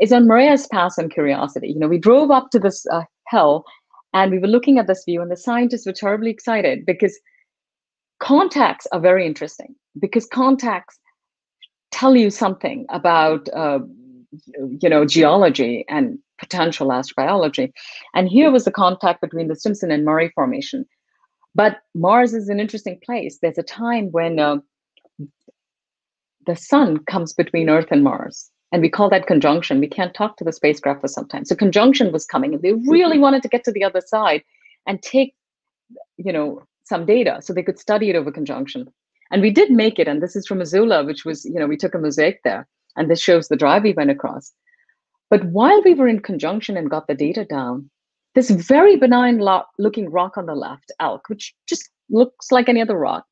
S5: is on Marias Pass on Curiosity. You know, we drove up to this uh, hill and we were looking at this view, and the scientists were terribly excited because contacts are very interesting because contacts tell you something about uh, you know geology and potential astrobiology. And here was the contact between the stimson and murray formation. But mars is an interesting place. There's a time when uh, the sun comes between earth and mars and we call that conjunction. We can't talk to the spacecraft for some time. So conjunction was coming, and they really mm-hmm. wanted to get to the other side and take, you know, some data so they could study it over conjunction. And we did make it, and this is from Missoula, which was, you know, we took a mosaic there, and this shows the drive we went across. But while we were in conjunction and got the data down, this very benign lo- looking rock on the left, elk, which just looks like any other rock,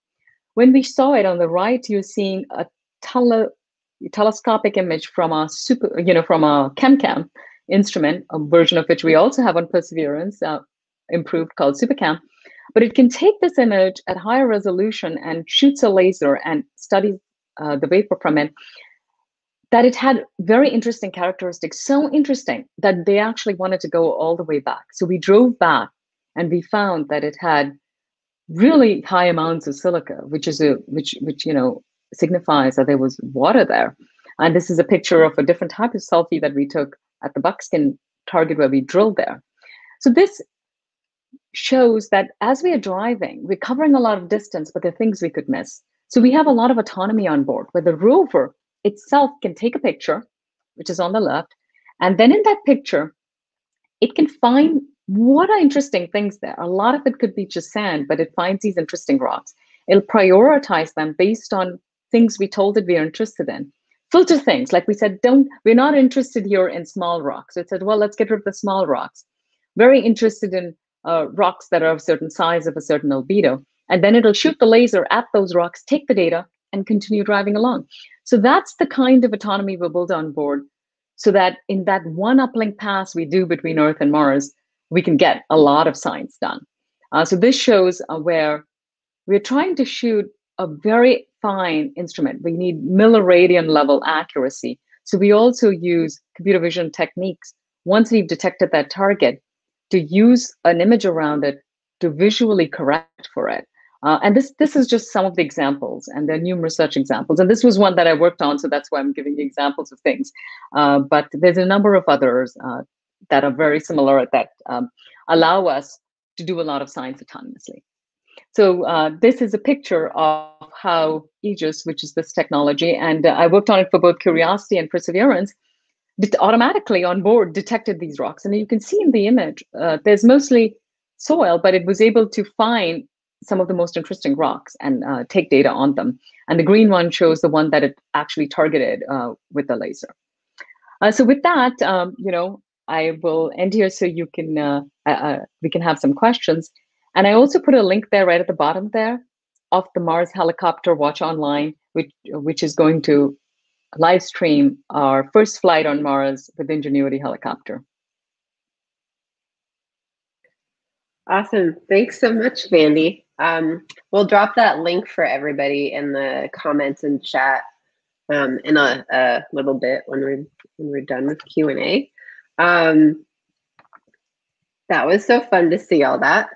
S5: when we saw it on the right, you're seeing a tele- telescopic image from a super, you know, from a ChemCam instrument, a version of which we also have on Perseverance, uh, improved called SuperCam. But it can take this image at higher resolution and shoots a laser and studies uh, the vapor from it. That it had very interesting characteristics, so interesting that they actually wanted to go all the way back. So we drove back and we found that it had really high amounts of silica, which is a which which you know signifies that there was water there. And this is a picture of a different type of selfie that we took at the Buckskin target where we drilled there. So this shows that as we are driving, we're covering a lot of distance, but there are things we could miss. So we have a lot of autonomy on board where the rover itself can take a picture, which is on the left, and then in that picture, it can find what are interesting things there. A lot of it could be just sand, but it finds these interesting rocks. It'll prioritize them based on things we told it we are interested in. Filter things, like we said, don't, we're not interested here in small rocks. It said, well, let's get rid of the small rocks. Very interested in uh, rocks that are of certain size of a certain albedo. And then it'll shoot the laser at those rocks, take the data, and continue driving along. So that's the kind of autonomy we build on board so that in that one uplink pass we do between Earth and Mars, we can get a lot of science done. Uh, so this shows uh, where we're trying to shoot a very fine instrument. We need milliradian level accuracy. So we also use computer vision techniques once we've detected that target to use an image around it to visually correct for it. Uh, and this this is just some of the examples, and there are numerous such examples. And this was one that I worked on, so that's why I'm giving you examples of things. Uh, but there's a number of others uh, that are very similar that um, allow us to do a lot of science autonomously. So uh, this is a picture of how Aegis, which is this technology, and uh, I worked on it for both Curiosity and Perseverance. automatically on board detected these rocks. And you can see in the image, uh, there's mostly soil, but it was able to find some of the most interesting rocks and uh, take data on them. And the green one shows the one that it actually targeted uh, with the laser. Uh, so with that, um, you know, I will end here so you can we can have some questions. And I also put a link there right at the bottom there of the Mars Helicopter Watch Online, which which is going to live stream our first flight on Mars with Ingenuity helicopter.
S2: Awesome. Thanks so much, Vandi. Um, we'll drop that link for everybody in the comments and chat um, in a, a, little bit when we're when we're done with Q and A. Um, that was so fun to see all that.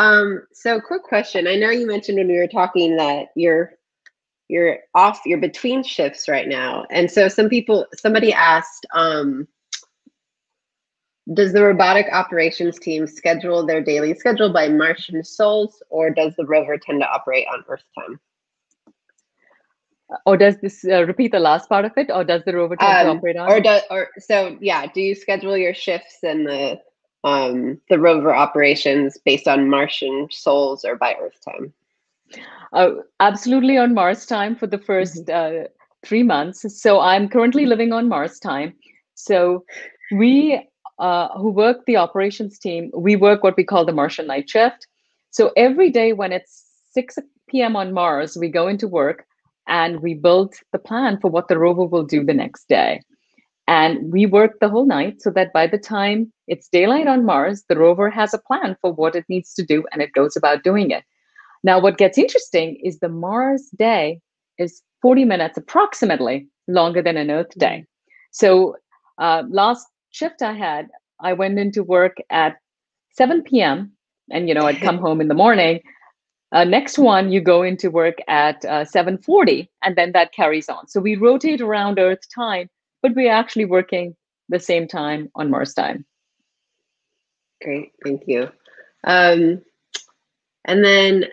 S2: Um, so, quick question. I know you mentioned when we were talking that you're you're off, you're between shifts right now, and so some people, somebody asked. Um, does the robotic operations team schedule their daily schedule by Martian sols, or does the rover tend to operate on Earth time?
S5: Or does this uh, repeat the last part of it, or does the rover tend um, to operate on?
S2: Or does or so yeah? Do you schedule your shifts and the um, the rover operations based on Martian sols or by Earth time?
S5: Uh, absolutely on Mars time for the 1st mm-hmm. uh, three months. So I'm currently living on Mars time. So we uh, who work the operations team, we work what we call the Martian night shift. So every day when it's 6 p.m. on Mars, we go into work and we build the plan for what the rover will do the next day. And we work the whole night so that by the time it's daylight on Mars, the rover has a plan for what it needs to do and it goes about doing it. Now, what gets interesting is the Mars day is 40 minutes approximately longer than an Earth day. So, uh, last shift I had, I went into work at 7 p.m. and you know I'd come home in the morning. Uh, next one, you go into work at uh, 7:40, and then that carries on. So we rotate around Earth time, but we're actually working the same time on Mars time.
S2: Great, thank you. Um, and then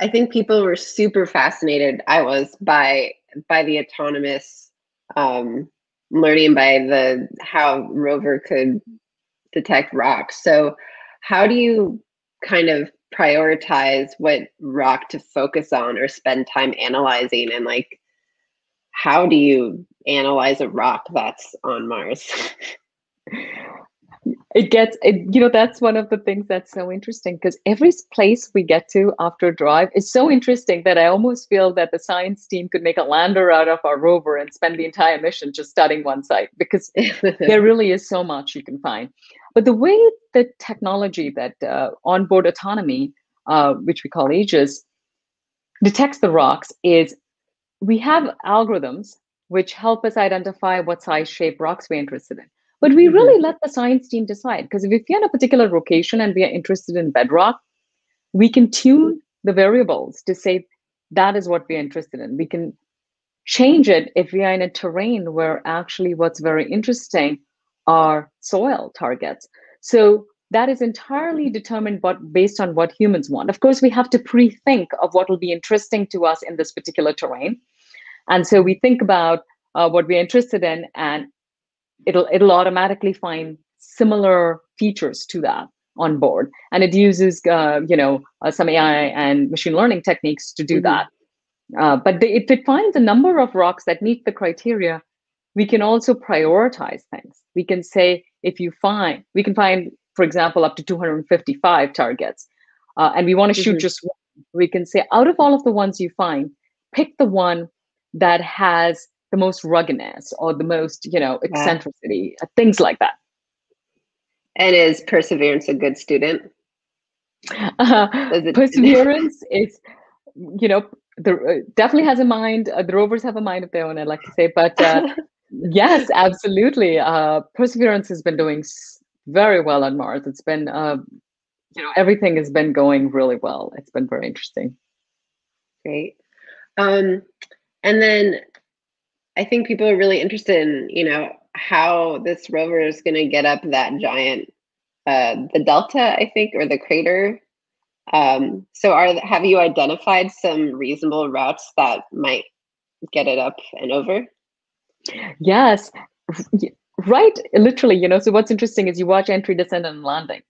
S2: I think people were super fascinated. I was by by the autonomous um, learning by the how rover could detect rocks. So how do you kind of prioritize what rock to focus on or spend time analyzing and like how do you analyze a rock that's on Mars?
S5: it gets it, you know that's one of the things that's so interesting because every place we get to after a drive is so interesting that i almost feel that the science team could make a lander out of our rover and spend the entire mission just studying one site because there really is so much you can find but the way the technology that uh, onboard autonomy uh, which we call aegis detects the rocks is we have algorithms which help us identify what size shape rocks we're interested in but we really mm-hmm. let the science team decide because if we're in a particular location and we are interested in bedrock, we can tune the variables to say that is what we're interested in. We can change it if we are in a terrain where actually what's very interesting are soil targets. So that is entirely determined but based on what humans want. Of course, we have to pre-think of what will be interesting to us in this particular terrain. And so we think about uh, what we're interested in and it'll it'll automatically find similar features to that on board and it uses uh, you know uh, some ai and machine learning techniques to do mm-hmm. that uh, but the, if it finds a number of rocks that meet the criteria we can also prioritize things we can say if you find we can find for example up to 255 targets. Uh, and we want to mm-hmm. shoot just one. We can say out of all of the ones you find pick the one that has the most ruggedness or the most you know eccentricity yeah. things like that.
S2: And is perseverance a good student?
S5: Uh, it- perseverance is you know the uh, definitely has a mind uh, the rovers have a mind of their own I'd like to say but uh, yes absolutely. Uh, perseverance has been doing very well on mars it's been uh, you know everything has been going really well. It's been very interesting.
S2: Great. Um, and then I think people are really interested in, you know, how this rover is going to get up that giant, uh, the delta, I think, or the crater. Um, so, are have you identified some reasonable routes that might get it up and over?
S5: Yes, right literally you know so what's interesting is you watch entry descent and landing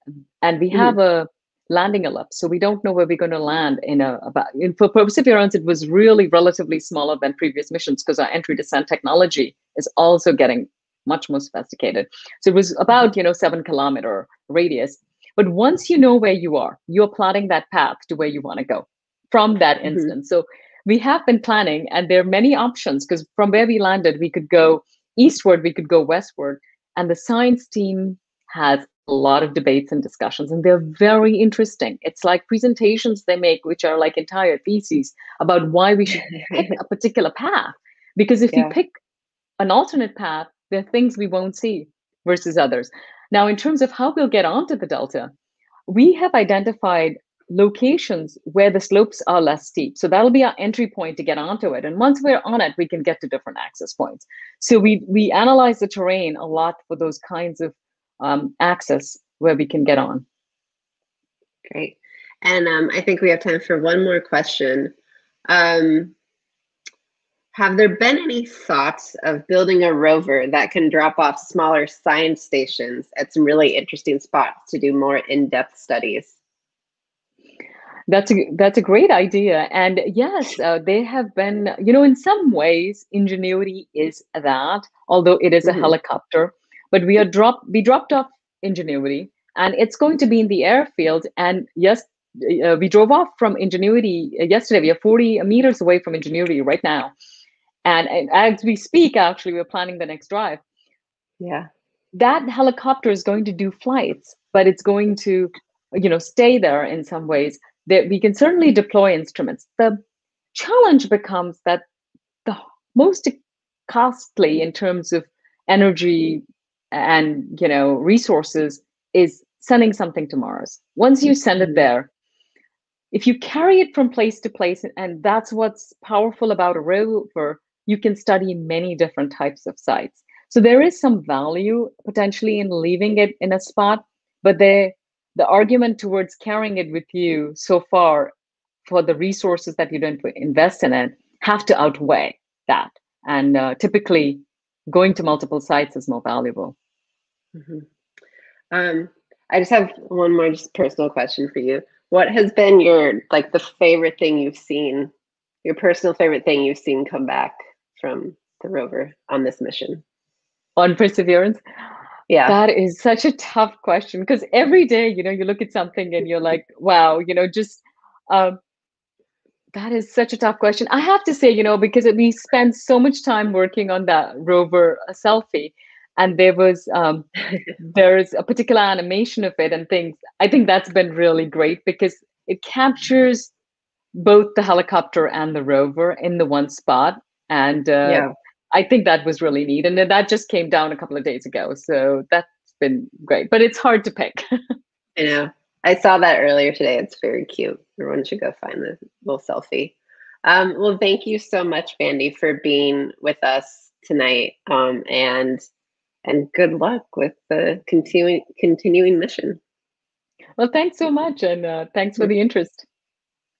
S5: and we have mm-hmm. a landing ellipse so we don't know where we're going to land in a about in, for perseverance it was really relatively smaller than previous missions because our entry descent technology is also getting much more sophisticated so it was about you know seven kilometer radius but once you know where you are you're plotting that path to where you want to go from that mm-hmm. instance so we have been planning and there are many options because from where we landed we could go eastward, we could go westward. And the science team has a lot of debates and discussions, and they're very interesting. It's like presentations they make, which are like entire theses about why we should pick a particular path. Because if yeah. you pick an alternate path, there are things we won't see versus others. Now, in terms of how we'll get onto the Delta, we have identified locations where the slopes are less steep. So that'll be our entry point to get onto it. And once we're on it, we can get to different access points. So we we analyze the terrain a lot for those kinds of um, access where we can get on.
S2: Great. And um, I think we have time for one more question. Um, have there been any thoughts of building a rover that can drop off smaller science stations at some really interesting spots to do more in-depth studies?
S5: That's a that's a great idea, and yes, uh, they have been. You know, in some ways, Ingenuity is that, although it is a mm-hmm. helicopter. But we are drop we dropped off Ingenuity, and it's going to be in the airfield. And yes, uh, we drove off from Ingenuity yesterday. We are 40 meters away from Ingenuity right now, and, and as we speak, actually, we're planning the next drive.
S2: Yeah,
S5: that helicopter is going to do flights, but it's going to you know stay there in some ways that we can certainly deploy instruments. The challenge becomes that the most costly in terms of energy and you know resources is sending something to Mars. Once you send it mm-hmm. there, if you carry it from place to place, and that's what's powerful about a rover, you can study many different types of sites. So there is some value potentially in leaving it in a spot, but there the argument towards carrying it with you so far for the resources that you don't invest in it have to outweigh that. And uh, typically, going to multiple sites is more valuable.
S2: Mm-hmm. Um, I just have one more just personal question for you. What has been your like the favorite thing you've seen, your personal favorite thing you've seen come back from the rover on this mission?
S5: On Perseverance, yeah that is such a tough question because every day you know you look at something and you're like wow you know just um, that is such a tough question i have to say you know because we spent so much time working on that rover selfie and there was um, there's a particular animation of it and things i think that's been really great because it captures both the helicopter and the rover in the one spot and uh, yeah. I think that was really neat. And that just came down a couple of days ago. So that's been great, but it's hard to pick.
S2: I know. I saw that earlier today. It's very cute. Everyone should go find the little selfie. Um, well, thank you so much, Vandi, for being with us tonight. Um, and and good luck with the continuing continuing mission.
S5: Well, thanks so much, and uh, thanks for the interest.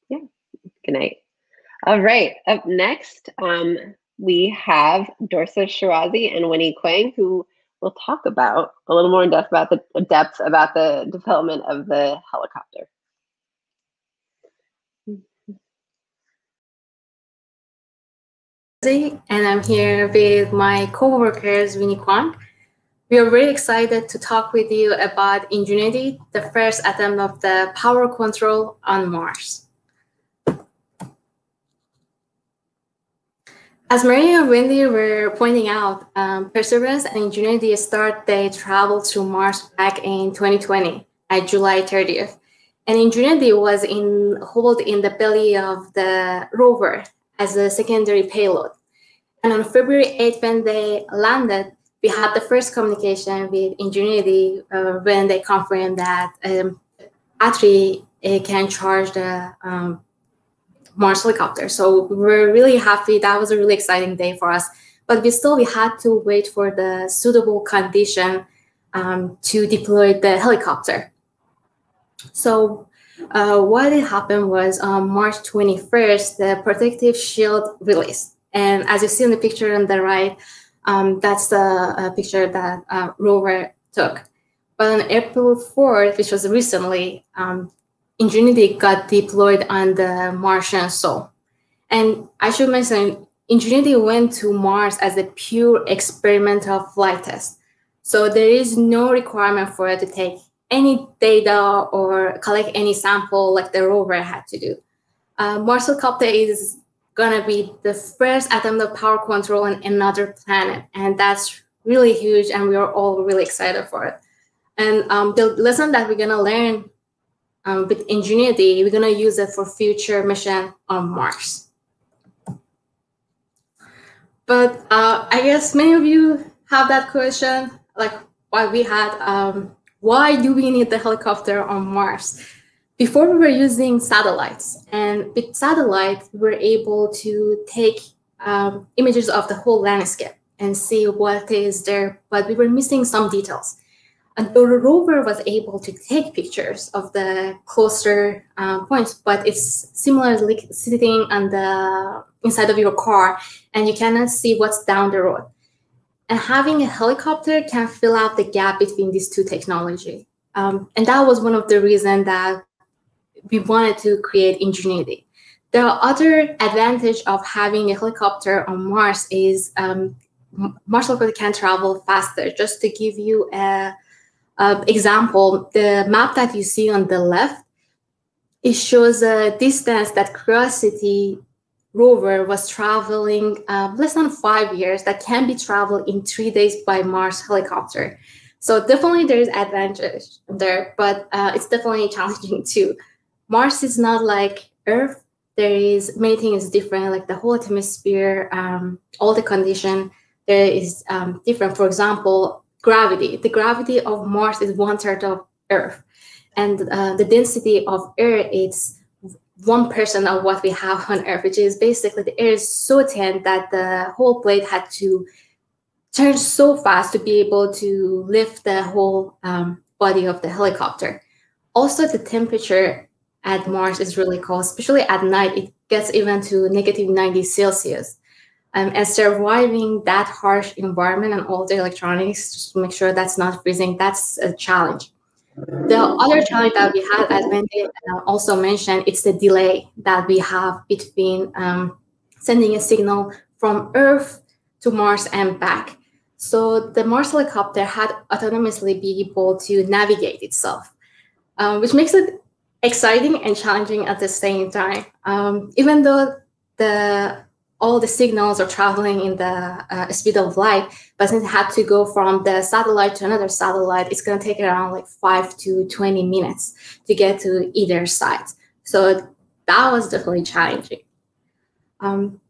S2: Yeah. Good night. All right. Up next, um, we have Dorsa Shirazi and Winnie Kuang, who will talk about a little more in depth about the depth about the development of the helicopter.
S6: And I'm here with my co-workers, Winnie Kuang. We are very excited to talk with you about Ingenuity, the first attempt of the power control on Mars. As Maria and Vandi were pointing out, um, Perseverance and Ingenuity start they traveled to Mars back in 2020 at July 30th. And Ingenuity was in hold in the belly of the rover as a secondary payload. And on February 8th, when they landed, we had the first communication with Ingenuity uh, when they confirmed that um, battery can charge the um, Mars helicopter. So we were really happy. That was a really exciting day for us. But we still we had to wait for the suitable condition um, to deploy the helicopter. So uh, what happened was on March 21st, the protective shield released. And as you see in the picture on the right, Um, that's the uh, picture that uh, rover took. But on April 4th, which was recently, um, Ingenuity got deployed on the Martian soil. And I should mention, Ingenuity went to Mars as a pure experimental flight test. So there is no requirement for it to take any data or collect any sample like the rover had to do. Uh, Mars helicopter is gonna be the first attempt of power control on another planet, and that's really huge, and we are all really excited for it. And um, the lesson that we're gonna learn um, with Ingenuity, we're gonna use it for future mission on Mars. But uh, I guess many of you have that question, like why we had, um, why do we need the helicopter on Mars? Before we were using satellites, and with satellites, we were able to take um, images of the whole landscape and see what is there, but we were missing some details. And the rover was able to take pictures of the closer uh, points, but it's similarly sitting on the inside of your car, and you cannot see what's down the road. And having a helicopter can fill out the gap between these two technology. Um, and that was one of the reasons that we wanted to create Ingenuity. The other advantage of having a helicopter on Mars is um, Mars helicopter can travel faster. Just to give you a, a, example, the map that you see on the left, it shows a distance that Curiosity rover was traveling uh, less than five years that can be traveled in three days by Mars helicopter. So definitely there's advantage there, but uh, it's definitely challenging too. Mars is not like Earth. There is many things different, like the whole atmosphere, um, all the condition there is um, different. For example, gravity. The gravity of Mars is one third of Earth, and uh, the density of air is one percent of what we have on Earth, which is basically the air is so thin that the whole plate had to turn so fast to be able to lift the whole um, body of the helicopter. Also, the temperature at Mars is really cold, especially at night. It gets even to negative 90 Celsius. Um, and surviving that harsh environment and all the electronics, to make sure that's not freezing, that's a challenge. The other challenge that we had, as Vandi uh, also mentioned, it's the delay that we have between um, sending a signal from Earth to Mars and back. So the Mars helicopter had autonomously be able to navigate itself, um, which makes it exciting and challenging at the same time. Um, even though the all the signals are traveling in the uh, speed of light, but since it had to go from the satellite to another satellite, it's going to take around like five to 20 minutes to get to either side. So that was definitely challenging. Um,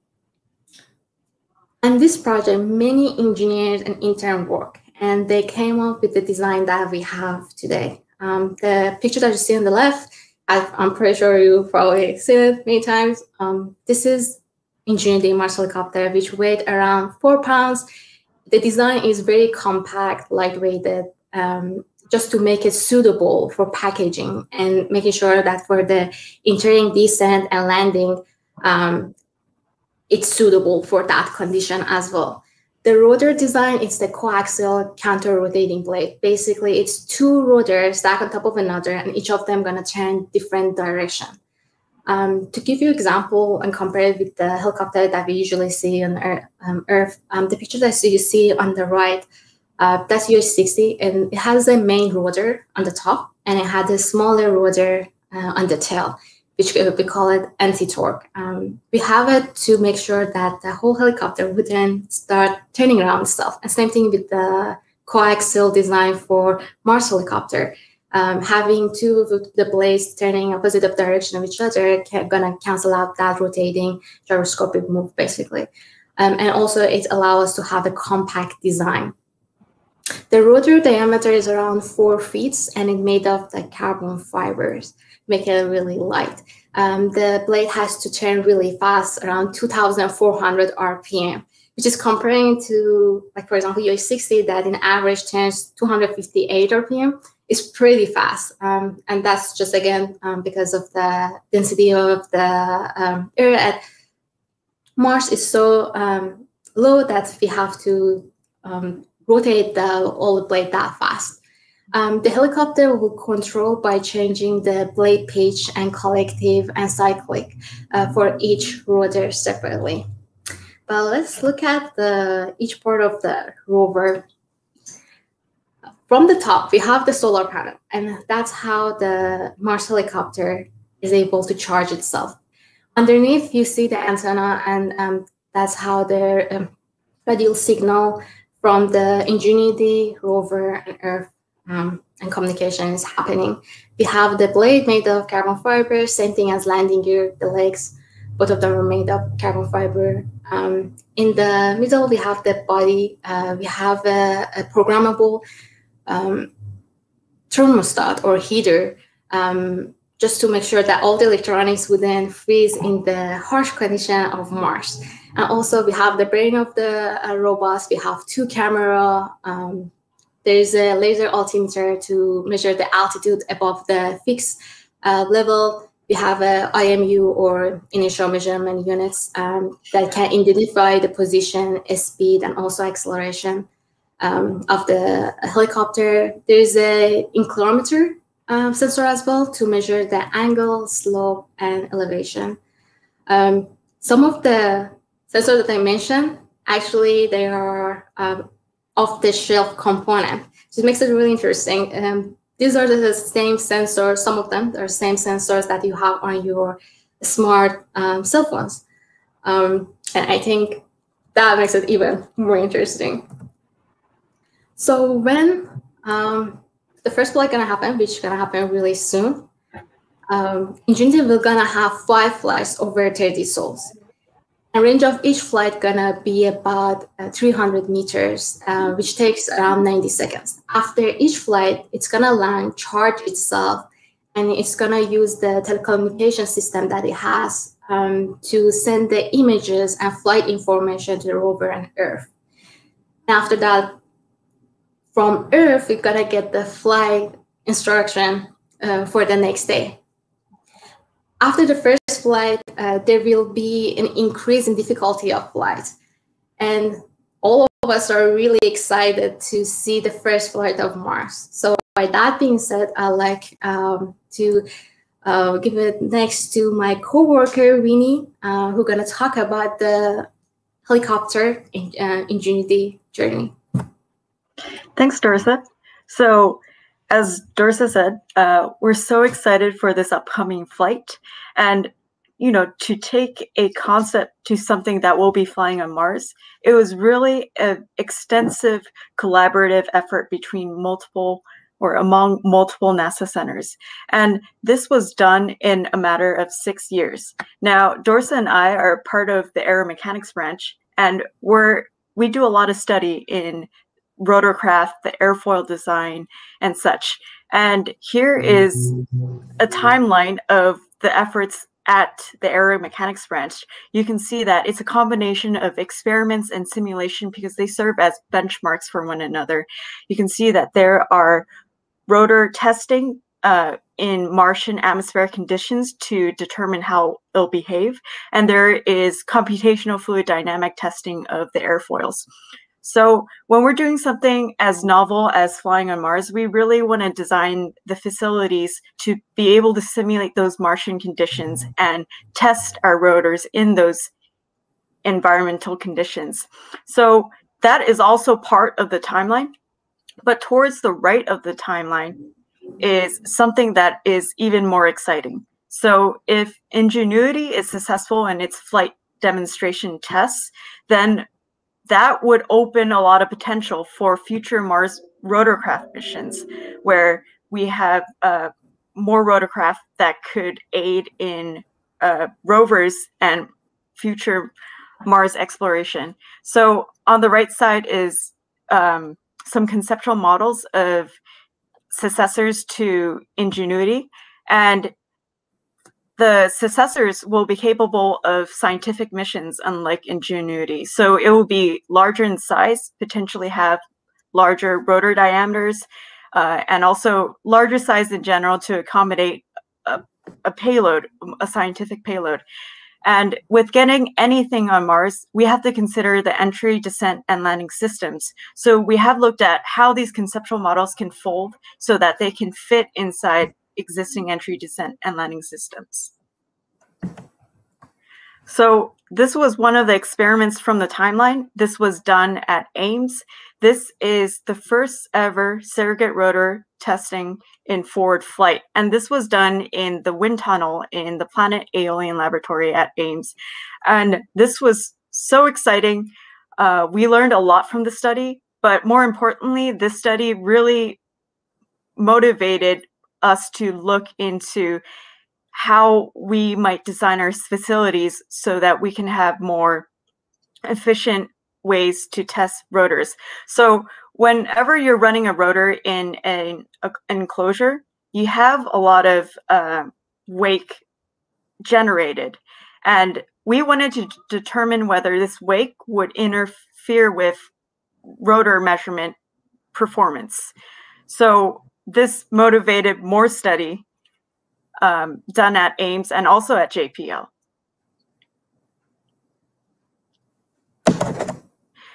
S6: and this project, many engineers and interns work, and they came up with the design that we have today. Um, the picture that you see on the left, I, am pretty sure you've probably seen it many times. Um, this is Ingenuity Mars helicopter, which weighed around four pounds. The design is very compact, lightweighted, um, just to make it suitable for packaging and making sure that for the entering, descent, and landing, um, it's suitable for that condition as well. The rotor design is the coaxial counter-rotating blade. Basically, it's two rotors stacked on top of another, and each of them gonna turn different direction. Um, to give you example and compare it with the helicopter that we usually see on Earth, um, um, the picture that you see on the right, uh, that's UH-60, and it has a main rotor on the top, and it had a smaller rotor uh, on the tail which we call it anti-torque. Um, we have it to make sure that the whole helicopter wouldn't start turning around itself. And same thing with the coaxial design for Mars helicopter. Um, having two of the blades turning opposite of direction of each other can gonna cancel out that rotating gyroscopic move basically. Um, and also it allows us to have a compact design. The rotor diameter is around four feet and it's made of the carbon fibers make it really light. Um, the blade has to turn really fast, around 2,400 RPM, which is comparing to, like for example, UH-60 that in average turns 258 RPM. It's pretty fast, um, and that's just again um, because of the density of the um, area. At Mars is so um, slow that we have to um, rotate the all the blade that fast. Um, the helicopter will control by changing the blade pitch and collective and cyclic uh, for each rotor separately. But let's look at the each part of the rover. From the top, we have the solar panel, and that's how the Mars helicopter is able to charge itself. Underneath, you see the antenna, and um, that's how the um, radio signal from the Ingenuity rover and Earth um, and communication is happening. We have the blade made of carbon fiber, same thing as landing gear, the legs, both of them are made of carbon fiber. Um, in the middle, we have the body. Uh, we have a, a programmable um, thermostat or heater um, just to make sure that all the electronics would then freeze in the harsh condition of Mars. And also we have the brain of the uh, robots. We have two camera. Um, there's a laser altimeter to measure the altitude above the fixed uh, level. We have a IMU or inertial measurement units um, that can identify the position, speed, and also acceleration um, of the helicopter. There's a inclinometer um, sensor as well to measure the angle, slope, and elevation. Um, some of the sensors that I mentioned, actually, they are um, off-the-shelf component. which makes it really interesting. Um, these are the same sensors, some of them are same sensors that you have on your smart um, cell phones. Um, and I think that makes it even more interesting. So when um, the first flight is gonna happen, which is gonna happen really soon, um, Ingenuity we're gonna have five flights over 30 sols. And range of each flight gonna be about uh, 300 meters, uh, which takes around 90 seconds. After each flight, it's gonna land, charge itself, and it's gonna use the telecommunication system that it has um, to send the images and flight information to the rover and Earth. And after that, from Earth, we're gonna get the flight instruction uh, for the next day. After the first flight, uh, there will be an increase in difficulty of flight. And all of us are really excited to see the first flight of Mars. So by that being said, I'd like um, to uh, give it next to my co-worker, Winnie, uh, who's gonna talk about the helicopter in, uh, Ingenuity journey.
S7: Thanks, Dorsa. So, as Dorsa said, uh, we're so excited for this upcoming flight, and you know, to take a concept to something that will be flying on Mars, it was really an extensive collaborative effort between multiple or among multiple NASA centers. And this was done in a matter of six years. Now, Dorsa and I are part of the aeromechanics branch, and we're we do a lot of study in rotorcraft, the airfoil design, and such. And here is a timeline of the efforts at the aeromechanics branch. You can see that it's a combination of experiments and simulation because they serve as benchmarks for one another. You can see that there are rotor testing uh, in Martian atmospheric conditions to determine how it'll behave, and there is computational fluid dynamic testing of the airfoils. So when we're doing something as novel as flying on Mars, we really want to design the facilities to be able to simulate those Martian conditions mm-hmm. and test our rotors in those environmental conditions. So that is also part of the timeline. But towards the right of the timeline is something that is even more exciting. So if Ingenuity is successful in its flight demonstration tests, then that would open a lot of potential for future Mars rotorcraft missions, where we have uh, more rotorcraft that could aid in uh, rovers and future Mars exploration. So on the right side is um, some conceptual models of successors to Ingenuity. And the successors will be capable of scientific missions, unlike Ingenuity. So it will be larger in size, potentially have larger rotor diameters, uh, and also larger size in general to accommodate a, a, payload, a scientific payload. And with getting anything on Mars, we have to consider the entry, descent, and landing systems. So we have looked at how these conceptual models can fold so that they can fit inside existing entry, descent, and landing systems. So this was one of the experiments from the timeline. This was done at Ames. This is the first ever surrogate rotor testing in forward flight. And this was done in the wind tunnel in the Planet Aeolian Laboratory at Ames. And this was so exciting. Uh, we learned a lot from the study, but more importantly, this study really motivated us to look into how we might design our facilities so that we can have more efficient ways to test rotors. So whenever you're running a rotor in an enclosure, you have a lot of uh, wake generated. And we wanted to determine whether this wake would interfere with rotor measurement performance. So this motivated more study um, done at Ames and also at JPL.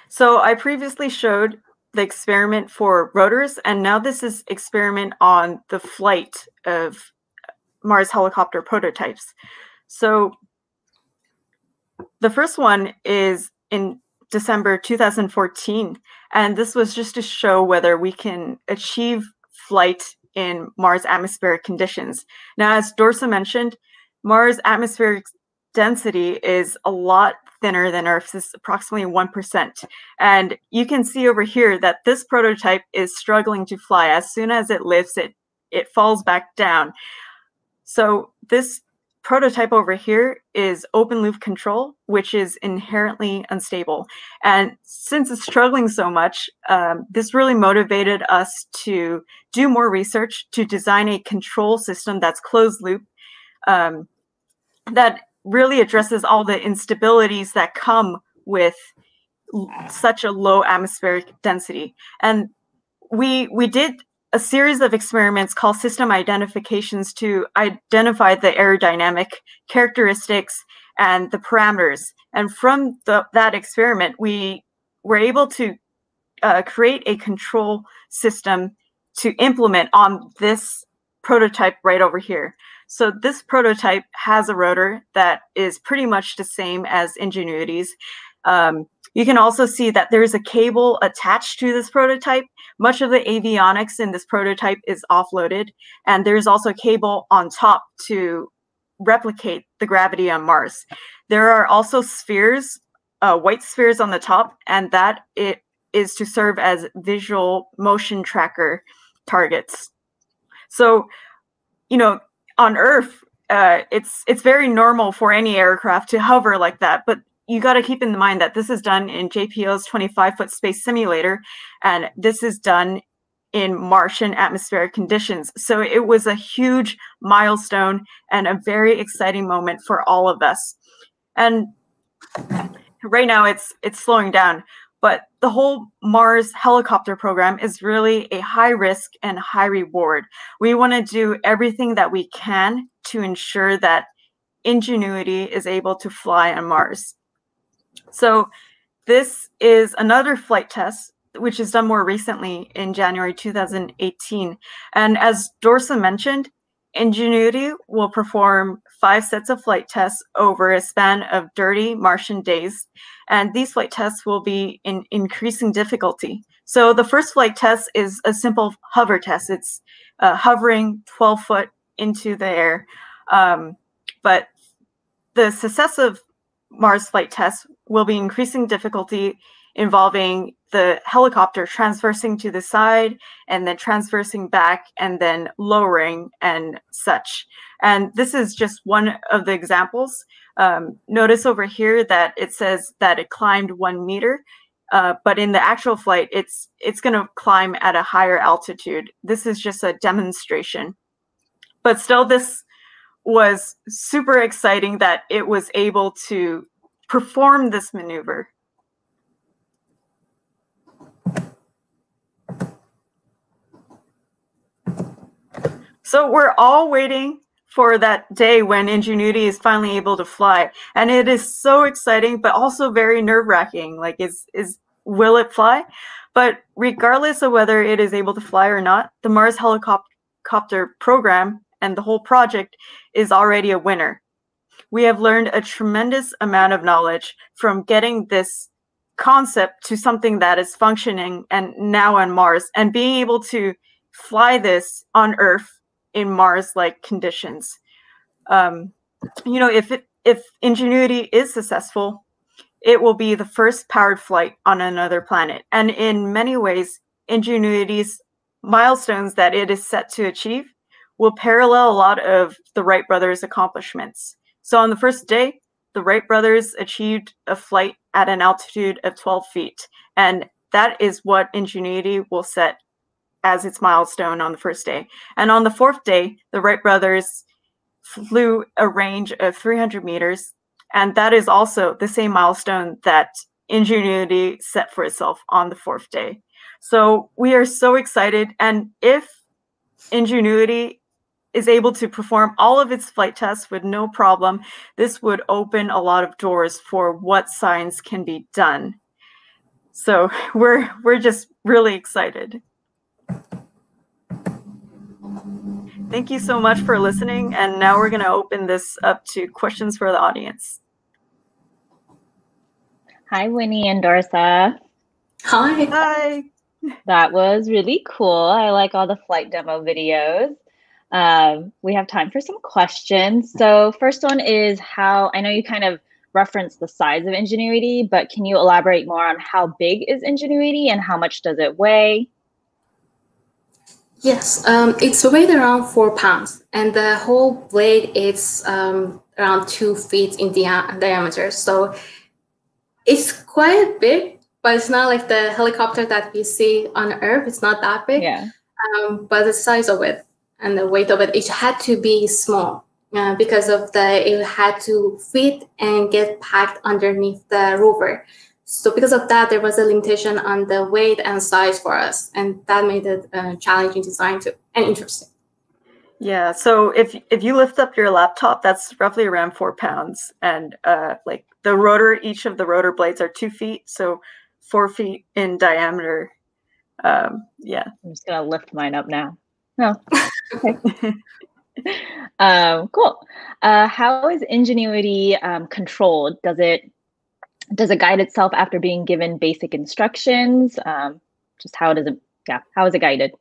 S7: So I previously showed the experiment for rotors, and now this is experiment on the flight of Mars helicopter prototypes. So the first one is in December 2014, and this was just to show whether we can achieve flight in Mars atmospheric conditions. Now, as Dorsa mentioned, Mars atmospheric density is a lot thinner than Earth's, is approximately 1%. And you can see over here that this prototype is struggling to fly. As soon as it lifts, it, it falls back down. So this prototype over here is open loop control, which is inherently unstable. And since it's struggling so much, um, this really motivated us to do more research to design a control system that's closed loop um, that really addresses all the instabilities that come with such a low atmospheric density. And we we did a series of experiments called system identifications to identify the aerodynamic characteristics and the parameters. And from the, that experiment, we were able to uh, create a control system to implement on this prototype right over here. So this prototype has a rotor that is pretty much the same as Ingenuity's. Um, you can also see that there's a cable attached to this prototype. Much of the avionics in this prototype is offloaded, and there's also a cable on top to replicate the gravity on Mars. There are also spheres, uh, white spheres on the top, and that it is to serve as visual motion tracker targets. So, you know, on Earth, uh, it's it's very normal for any aircraft to hover like that. But you got to keep in mind that this is done in JPL's 25 foot space simulator, and this is done in Martian atmospheric conditions. So it was a huge milestone and a very exciting moment for all of us. And right now it's it's slowing down, but the whole Mars helicopter program is really a high risk and high reward. We want to do everything that we can to ensure that Ingenuity is able to fly on Mars. So this is another flight test, which is done more recently in January 2018. And as Dorsa mentioned, Ingenuity will perform five sets of flight tests over a span of dirty Martian days. And these flight tests will be in increasing difficulty. So the first flight test is a simple hover test. It's uh, hovering 12 foot into the air. Um, but the successive Mars flight tests will be increasing difficulty involving the helicopter transversing to the side and then transversing back and then lowering and such. And this is just one of the examples. Um, notice over here that it says that it climbed one meter, uh, but in the actual flight, it's it's going to climb at a higher altitude. This is just a demonstration. But still, this was super exciting that it was able to perform this maneuver. So we're all waiting for that day when Ingenuity is finally able to fly. And it is so exciting, but also very nerve wracking. Like, is, is, will it fly? But regardless of whether it is able to fly or not, the Mars helicopter program and the whole project is already a winner. We have learned a tremendous amount of knowledge from getting this concept to something that is functioning and now on Mars and being able to fly this on Earth in Mars-like conditions. Um, you know, if it if Ingenuity is successful, it will be the first powered flight on another planet. And in many ways, Ingenuity's milestones that it is set to achieve will parallel a lot of the Wright brothers' accomplishments. So on the first day, the Wright brothers achieved a flight at an altitude of 12 feet. And that is what Ingenuity will set as its milestone on the first day. And on the fourth day, the Wright brothers flew a range of 300 meters. And that is also the same milestone that Ingenuity set for itself on the fourth day. So we are so excited. And if Ingenuity is able to perform all of its flight tests with no problem, this would open a lot of doors for what science can be done. So we're we're just really excited. Thank you so much for listening. And now we're going to open this up to questions for the audience.
S1: Hi, Winnie and Dorsa.
S6: Hi.
S7: Hi.
S1: That was really cool. I like all the flight demo videos. Um, we have time for some questions. So, first one is how I know you kind of referenced the size of Ingenuity, but can you elaborate more on how big is Ingenuity and how much does it weigh?
S6: Yes, um, it's weighed around four pounds, and the whole blade is um, around two feet in dia- diameter. So it's quite big, but it's not like the helicopter that we see on Earth. It's not that big.
S1: Yeah.
S6: Um, but the size of it and the weight of it, it had to be small uh, because of the it had to fit and get packed underneath the rover. So because of that, there was a limitation on the weight and size for us, and that made it uh, challenging design too and interesting.
S7: Yeah. So if if you lift up your laptop, that's roughly around four pounds, and uh, like the rotor, each of the rotor blades are two feet, so four feet in diameter. Um, yeah.
S1: I'm just gonna lift mine up now. Oh, okay. um, cool. Uh, how is Ingenuity um, controlled? Does it does it guide itself after being given basic instructions? Um, just how does it, yeah, how is it guided?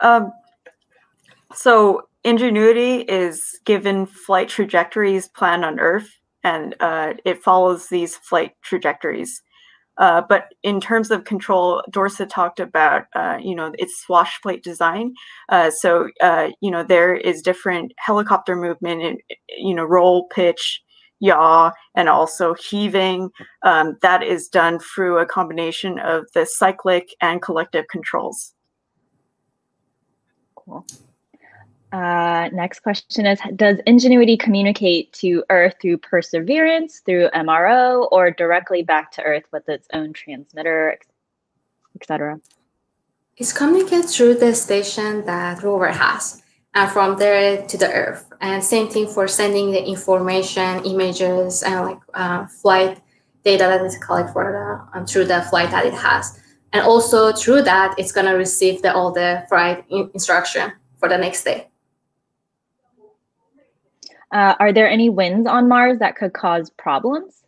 S7: Um, so Ingenuity is given flight trajectories planned on Earth, and uh, it follows these flight trajectories. Uh, but in terms of control, Dorsa talked about, uh, you know, its swash plate design. Uh, so, uh, you know, there is different helicopter movement and, you know, roll, pitch, yaw, and also heaving. Um, that is done through a combination of the cyclic and collective controls.
S1: Cool. Uh, next question is Does Ingenuity communicate to Earth through Perseverance, through MRO, or directly back to Earth with its own transmitter, etc.?
S6: It's communicated through the station that rover has and from there to the earth and same thing for sending the information images and like uh, flight data that is collected for the um, through the flight that it has and also through that it's going to receive the, all the flight in- instruction for the next day
S1: uh, are there any winds on mars that could cause problems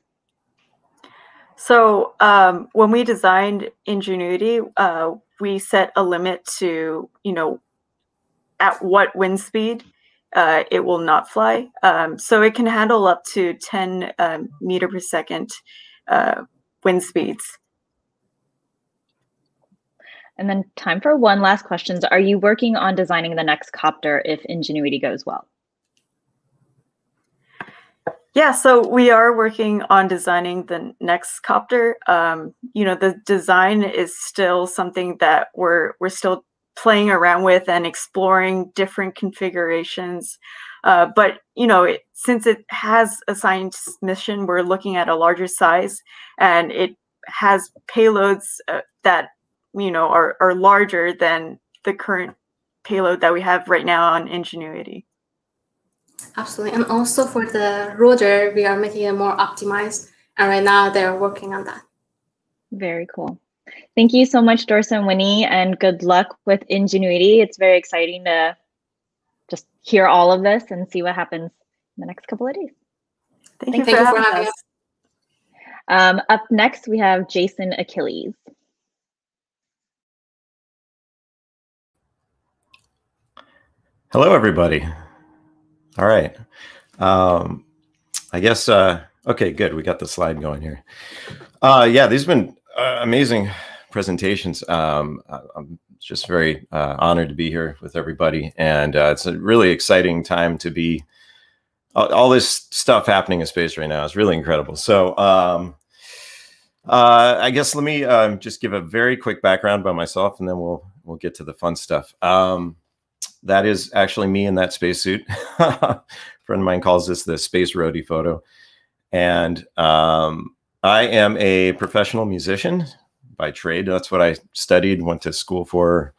S7: so um, when we designed ingenuity uh, we set a limit to you know at what wind speed uh, it will not fly. Um, so it can handle up to 10 um, meter per second uh, wind speeds.
S1: And then time for one last questions. Are you working on designing the next copter if Ingenuity goes well?
S7: Yeah, so we are working on designing the next copter. Um, you know, the design is still something that we're we're still playing around with and exploring different configurations. Uh, but you know, it, since it has a science mission, we're looking at a larger size, and it has payloads uh, that you know are are larger than the current payload that we have right now on Ingenuity.
S6: Absolutely. And also for the rotor, we are making it more optimized. And right now they're working on that.
S1: Very cool. Thank you so much, Dorsa and Winnie, and good luck with Ingenuity. It's very exciting to just hear all of this and see what happens in the next couple of days.
S7: Thank,
S6: Thank
S7: you, for,
S6: you for
S7: having
S6: having
S7: us.
S6: us.
S1: Um, up next, we have Jason Achilles.
S8: Hello, everybody. All right. Um, I guess, uh, okay, good. We got the slide going here. Uh, yeah, these have been uh, amazing presentations. Um, I- I'm just very uh, honored to be here with everybody. And uh, it's a really exciting time to be all, all this stuff happening in space right now. is really incredible. So, um, uh, I guess let me um, just give a very quick background by myself, and then we'll we'll get to the fun stuff. Um, that is actually me in that spacesuit. A friend of mine calls this the space roadie photo. And um, I am a professional musician by trade. That's what I studied, went to school for,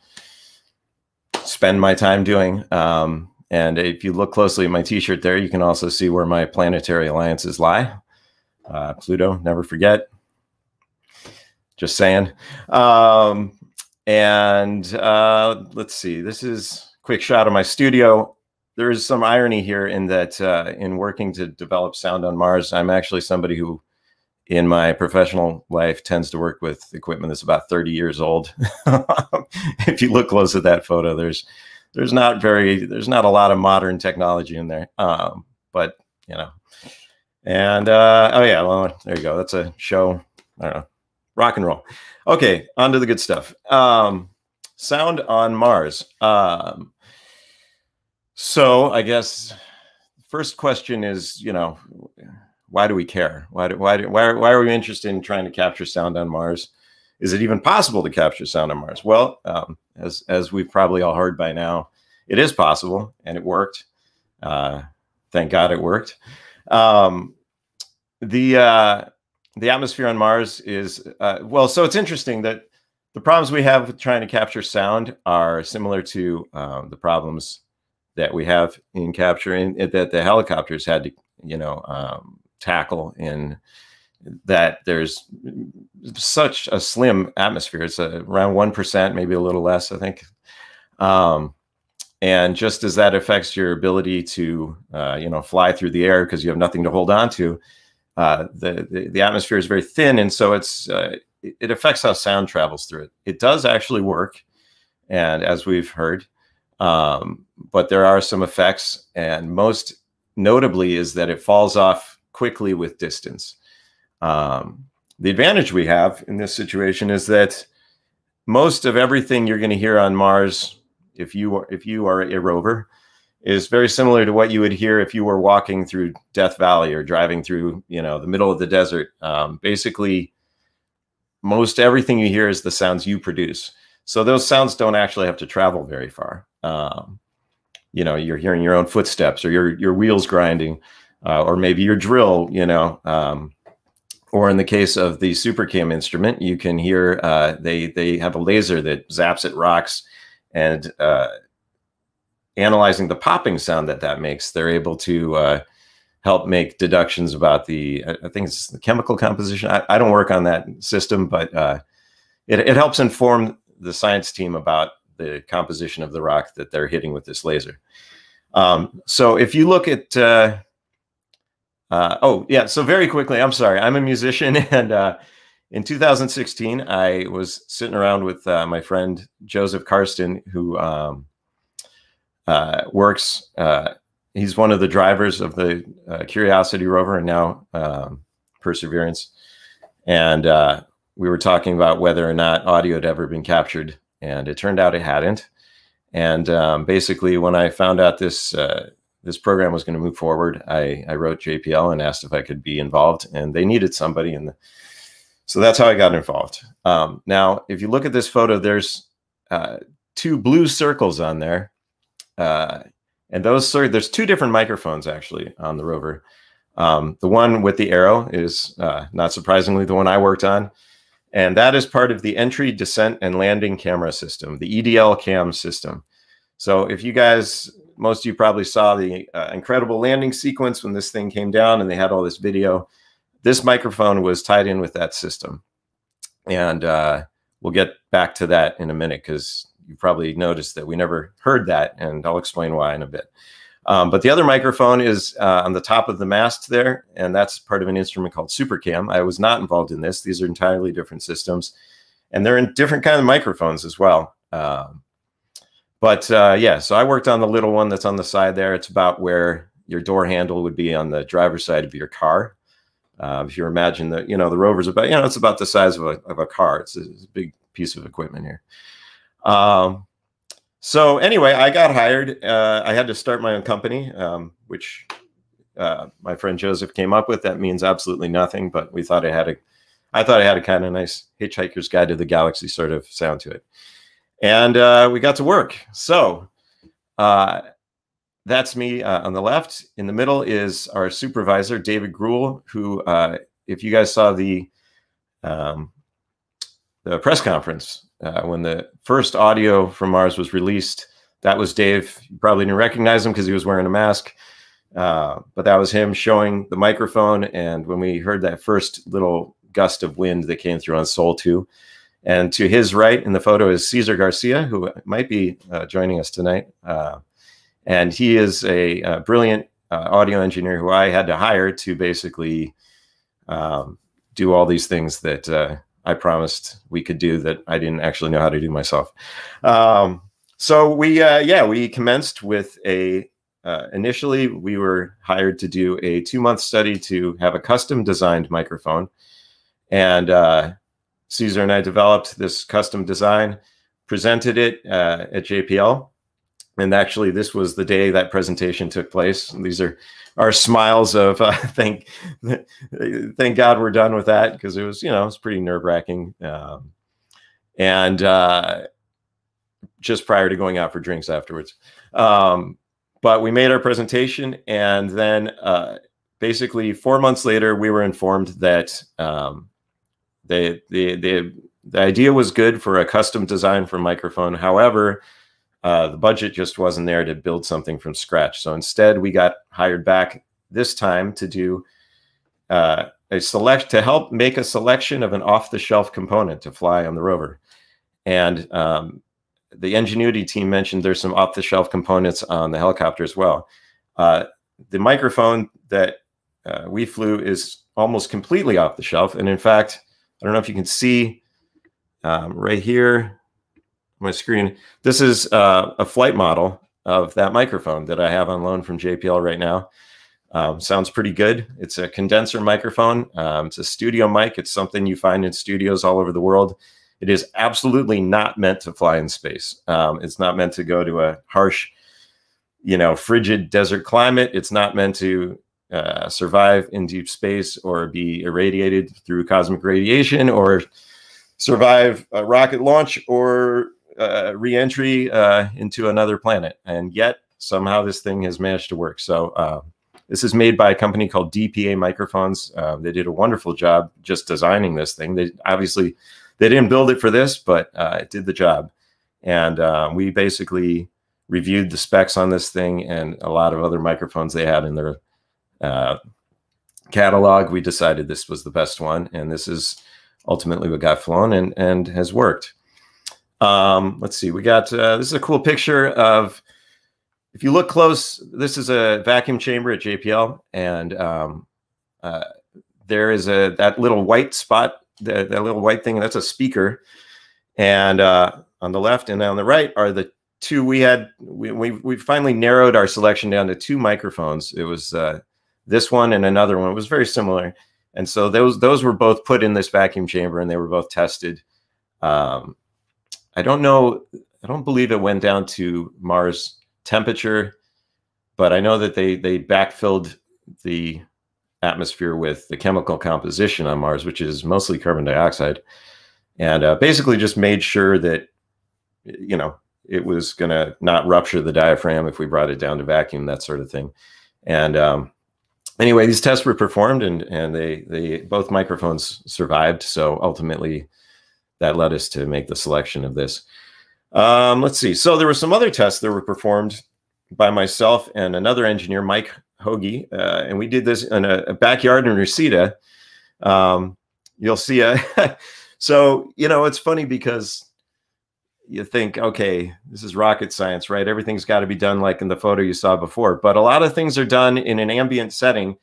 S8: spend my time doing. Um, and if you look closely at my t-shirt there, you can also see where my planetary alliances lie. Uh, Pluto, never forget. Just saying. Um, and uh, let's see, this is quick shot of my studio. There is some irony here in that uh, in working to develop sound on Mars, I'm actually somebody who in my professional life tends to work with equipment that's about 30 years old. if you look close at that photo, there's there's not very there's not a lot of modern technology in there. Um, but you know, and uh, oh yeah, well there you go. That's a show. I don't know, rock and roll. Okay, on to the good stuff. Um, sound on Mars. Um, so I guess first question is, you know, why do we care? Why do, why do, why why are we interested in trying to capture sound on Mars? Is it even possible to capture sound on Mars? Well, um, as as we've probably all heard by now, it is possible, and it worked. Uh, thank God it worked. Um, the uh, the atmosphere on Mars is uh, well. So it's interesting that the problems we have with trying to capture sound are similar to um, the problems that we have in capturing that the helicopters had to, you know, um, tackle in that there's such a slim atmosphere. It's a, around 1%, maybe a little less, I think. Um, and just as that affects your ability to, uh, you know, fly through the air because you have nothing to hold on to, uh, the, the, the atmosphere is very thin. And so it's, uh, it affects how sound travels through it. It does actually work. And as we've heard, um, but there are some effects. And most notably is that it falls off quickly with distance. Um, the advantage we have in this situation is that most of everything you're going to hear on Mars, if you are if you are a rover, is very similar to what you would hear if you were walking through Death Valley or driving through you know the middle of the desert. Um, basically, most everything you hear is the sounds you produce. So those sounds don't actually have to travel very far. Um, you know, you're hearing your own footsteps or your your wheels grinding, uh, or maybe your drill. You know. Um, or in the case of the SuperCam instrument, you can hear uh, they they have a laser that zaps at rocks, and uh, analyzing the popping sound that that makes, they're able to uh, help make deductions about the I think it's the chemical composition. I, I don't work on that system, but uh, it it helps inform the science team about the composition of the rock that they're hitting with this laser. Um, so if you look at uh, uh, oh, yeah. So very quickly, I'm sorry. I'm a musician, and uh, in 2016, I was sitting around with uh, my friend Joseph Karsten, who um, uh, works. Uh, he's one of the drivers of the Curiosity rover and now um, Perseverance. And we were talking about whether or not audio had ever been captured, and it turned out it hadn't. And um, basically, when I found out this this program was going to move forward, I, I wrote JPL and asked if I could be involved, and they needed somebody, and so that's how I got involved. Um, now, if you look at this photo, there's uh, two blue circles on there, uh, and those sorry, there's two different microphones actually on the rover. Um, the one with the arrow is uh, not surprisingly the one I worked on, and that is part of the entry, descent, and landing camera system, the EDL cam system. So if you guys, most of you probably saw the uh, incredible landing sequence when this thing came down and they had all this video. This microphone was tied in with that system. And uh, we'll get back to that in a minute because you probably noticed that we never heard that. And I'll explain why in a bit. Um, but the other microphone is uh, on the top of the mast there, and that's part of an instrument called SuperCam. I was not involved in this. These are entirely different systems, and they're in different kind of microphones as well. Um, but uh, yeah, so I worked on the little one that's on the side there. It's about where your door handle would be on the driver's side of your car. Uh, if you imagine that, you know, the rover's about, you know, it's about the size of a, of a car. It's a, it's a big piece of equipment here. Um, so anyway, I got hired. Uh, I had to start my own company, um, which uh, my friend Joseph came up with. That means absolutely nothing, but we thought it had a, I thought it had a kind of nice Hitchhiker's Guide to the Galaxy sort of sound to it and uh, we got to work. So uh, that's me uh, on the left. In the middle is our supervisor, David Gruel, who, uh, if you guys saw the um, the press conference uh, when the first audio from Mars was released, that was Dave. You probably didn't recognize him because he was wearing a mask. Uh, but that was him showing the microphone. And when we heard that first little gust of wind that came through on Sol 2, and to his right in the photo is Cesar Garcia, who might be uh, joining us tonight. Uh, and he is a, a brilliant uh, audio engineer who I had to hire to basically um, do all these things that uh, I promised we could do that I didn't actually know how to do myself. Um, so we, uh, yeah, we commenced with a. Uh, initially, we were hired to do a two-month study to have a custom designed microphone, and Cesar and I developed this custom design, presented it uh, at JPL. And actually, this was the day that presentation took place. These are our smiles of uh, thank thank God we're done with that because it was you know it's pretty nerve wracking. Um, and uh, just prior to going out for drinks afterwards. Um, but we made our presentation, and then uh, basically four months later, we were informed that um, they, the the the idea was good for a custom design for microphone. However, uh, the budget just wasn't there to build something from scratch. So instead, we got hired back this time to do uh, a select to help make a selection of an off-the-shelf component to fly on the rover. And um, the Ingenuity team mentioned there's some off-the-shelf components on the helicopter as well. Uh, the microphone that uh, we flew is almost completely off the shelf, and in fact, I don't know if you can see um, right here my screen. This is uh, a flight model of that microphone that I have on loan from JPL right now. Um, sounds pretty good. It's a condenser microphone. Um, it's a studio mic. It's something you find in studios all over the world. It is absolutely not meant to fly in space. Um, it's not meant to go to a harsh, you know, frigid desert climate. It's not meant to uh, survive in deep space or be irradiated through cosmic radiation or survive a rocket launch or uh, reentry uh, into another planet. And yet somehow this thing has managed to work. So uh, this is made by a company called DPA Microphones. Uh, they did a wonderful job just designing this thing. They obviously they didn't build it for this, but uh, it did the job. And we basically reviewed the specs on this thing and a lot of other microphones they had in their uh, catalog, we decided this was the best one, and this is ultimately what got flown and and has worked. Um, let's see, we got uh, this is a cool picture of. If you look close, this is a vacuum chamber at JPL, and um, uh, there is a that little white spot, that, that little white thing. That's a speaker, and uh, on the left and on the right are the two we had. We we, we finally narrowed our selection down to two microphones. It was uh, this one and another one. It was very similar. And so those those were both put in this vacuum chamber and they were both tested. Um, I don't know. I don't believe it went down to Mars temperature, but I know that they they backfilled the atmosphere with the chemical composition on Mars, which is mostly carbon dioxide, and uh, basically just made sure that you know it was going to not rupture the diaphragm if we brought it down to vacuum, that sort of thing. And um, anyway, these tests were performed and, and they, they both microphones survived. So ultimately that led us to make the selection of this. Um, let's see. So there were some other tests that were performed by myself and another engineer, Mike Hoagie, uh, and we did this in a, a backyard in Reseda. Um, you'll see a. so you know it's funny because you think, okay, this is rocket science, right? Everything's got to be done like in the photo you saw before, but a lot of things are done in an ambient setting.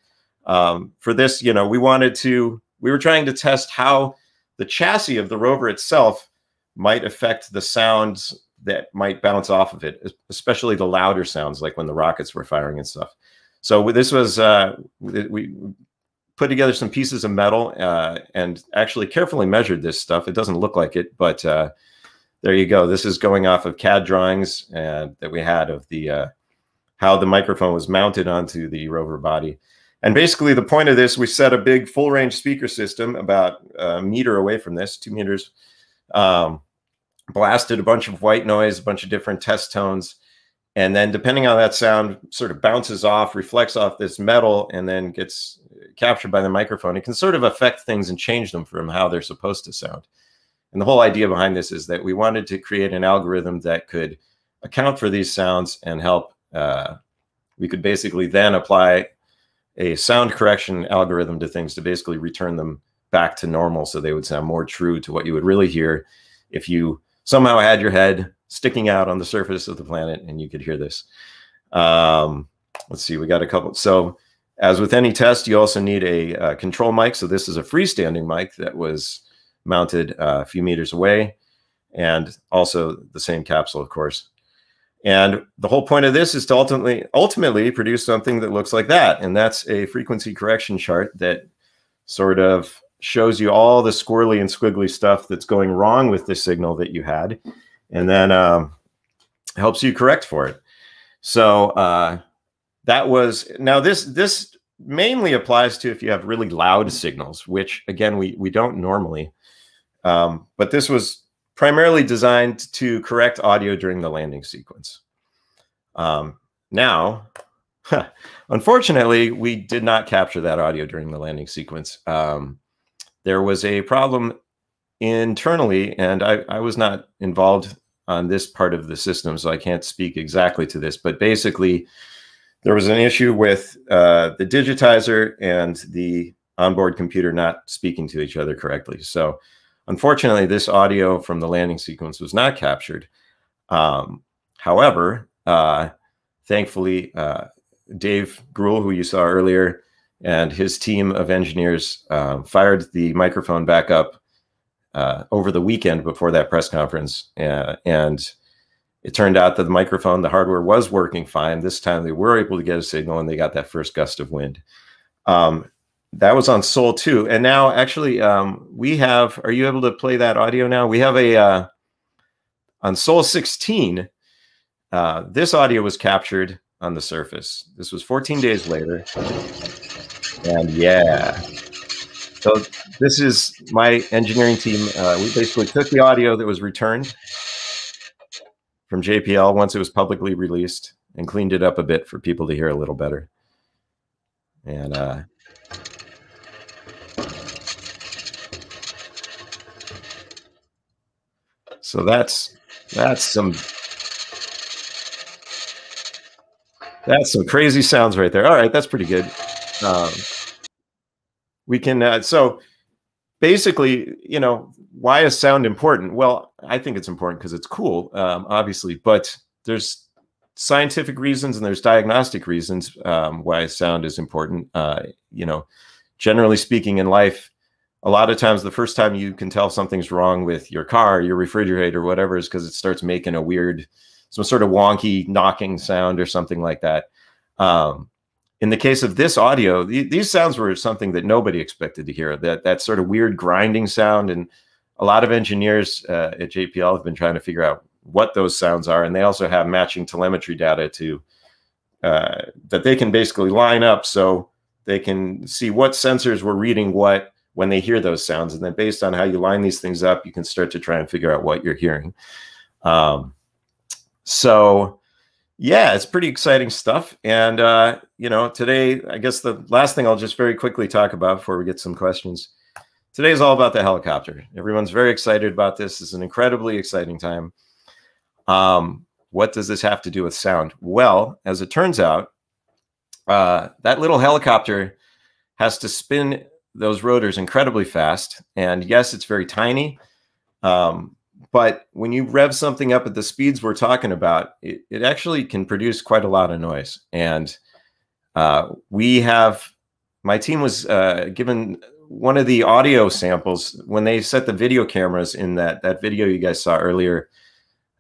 S8: Um, for this, you know, we wanted to, we were trying to test how the chassis of the rover itself might affect the sounds that might bounce off of it, especially the louder sounds, like when the rockets were firing and stuff. So this was uh, we put together some pieces of metal uh, and actually carefully measured this stuff. It doesn't look like it, but uh, there you go. This is going off of CAD drawings uh, that we had of the uh, how the microphone was mounted onto the rover body. And basically, the point of this, we set a big full range speaker system about a meter away from this, two meters. Um, blasted a bunch of white noise, a bunch of different test tones. And then depending on that sound sort of bounces off, reflects off this metal, and then gets captured by the microphone. It can sort of affect things and change them from how they're supposed to sound. And the whole idea behind this is that we wanted to create an algorithm that could account for these sounds and help. Uh, we could basically then apply a sound correction algorithm to things to basically return them back to normal so they would sound more true to what you would really hear if you somehow had your head sticking out on the surface of the planet and you could hear this. Um, let's see, we got a couple. So as with any test, you also need a, uh, control mic. So this is a freestanding mic that was mounted uh, a few meters away and also the same capsule, of course. And the whole point of this is to ultimately ultimately produce something that looks like that. And that's a frequency correction chart that sort of shows you all the squirrely and squiggly stuff that's going wrong with the signal that you had, and then um, helps you correct for it. So uh, that was now this this mainly applies to if you have really loud signals, which again we we don't normally. Um, but this was primarily designed to correct audio during the landing sequence. Um, now, unfortunately, we did not capture that audio during the landing sequence. Um, there was a problem internally, and I, I was not involved on this part of the system, so I can't speak exactly to this. But basically, there was an issue with uh, the digitizer and the onboard computer not speaking to each other correctly. So, unfortunately, this audio from the landing sequence was not captured. Um, however, uh, thankfully, uh, Dave Gruel, who you saw earlier, and his team of engineers uh, fired the microphone back up uh, over the weekend before that press conference. Uh, and it turned out that the microphone, the hardware was working fine. This time they were able to get a signal and they got that first gust of wind. Um, that was on Sol 2. And now, actually, um, we have, are you able to play that audio now? We have a, uh, on Sol 16, uh, this audio was captured on the surface. This was 14 days later. And yeah. So this is my engineering team. Uh, we basically took the audio that was returned from JPL once it was publicly released and cleaned it up a bit for people to hear a little better. And uh, so that's that's some that's some crazy sounds right there. All right, that's pretty good. Um, we can uh, so basically, you know, why is sound important? Well, I think it's important because it's cool, um, obviously, but there's scientific reasons and there's diagnostic reasons um, why sound is important. Uh, you know, generally speaking, in life, a lot of times the first time you can tell something's wrong with your car, your refrigerator, whatever, is because it starts making a weird, some sort of wonky knocking sound or something like that. Um, in the case of this audio, th- these sounds were something that nobody expected to hear. That that sort of weird grinding sound, and a lot of engineers uh, at JPL have been trying to figure out what those sounds are, and they also have matching telemetry data to uh, that they can basically line up so they can see what sensors were reading what when they hear those sounds, and then based on how you line these things up, you can start to try and figure out what you're hearing. Um, so yeah, it's pretty exciting stuff. And, uh, you know, today, I guess the last thing I'll just very quickly talk about before we get some questions. Today is all about the helicopter. Everyone's very excited about this. It's an incredibly exciting time. Um, what does this have to do with sound? Well, as it turns out, uh, that little helicopter has to spin those rotors incredibly fast. And yes, it's very tiny. Um, but when you rev something up at the speeds we're talking about, it, it actually can produce quite a lot of noise. And uh, we have, my team was uh, given one of the audio samples when they set the video cameras in that that video you guys saw earlier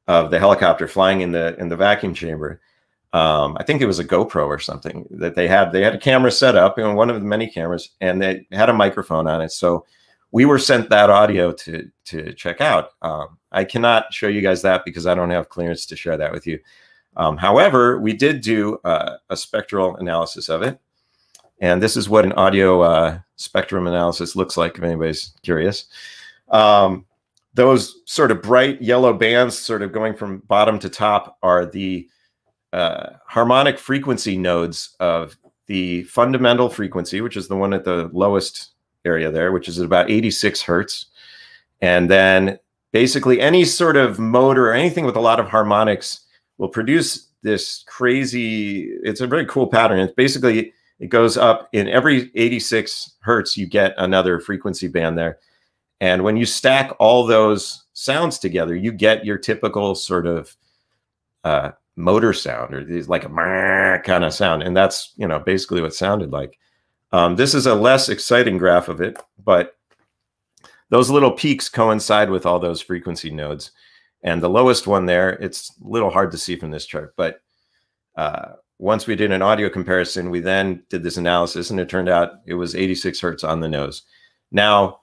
S8: of the helicopter flying in the in the vacuum chamber. Um, I think it was a GoPro or something that they had. They had a camera set up, you know, one of the many cameras, and they had a microphone on it. So we were sent that audio to to check out. Um, I cannot show you guys that because I don't have clearance to share that with you. Um, however, we did do uh, a spectral analysis of it, and this is what an audio uh, spectrum analysis looks like. If anybody's curious, um, those sort of bright yellow bands, sort of going from bottom to top, are the uh, harmonic frequency nodes of the fundamental frequency, which is the one at the lowest area there, which is at about 86 hertz. And then basically any sort of motor or anything with a lot of harmonics will produce this crazy, it's a very cool pattern. It's basically, it goes up in every 86 hertz, you get another frequency band there. And when you stack all those sounds together, you get your typical sort of uh, motor sound or these like a kind of sound. And that's, you know, basically what sounded like. Um, this is a less exciting graph of it, but those little peaks coincide with all those frequency nodes. And the lowest one there, it's a little hard to see from this chart, but uh, once we did an audio comparison, we then did this analysis and it turned out it was 86 hertz on the nose. Now,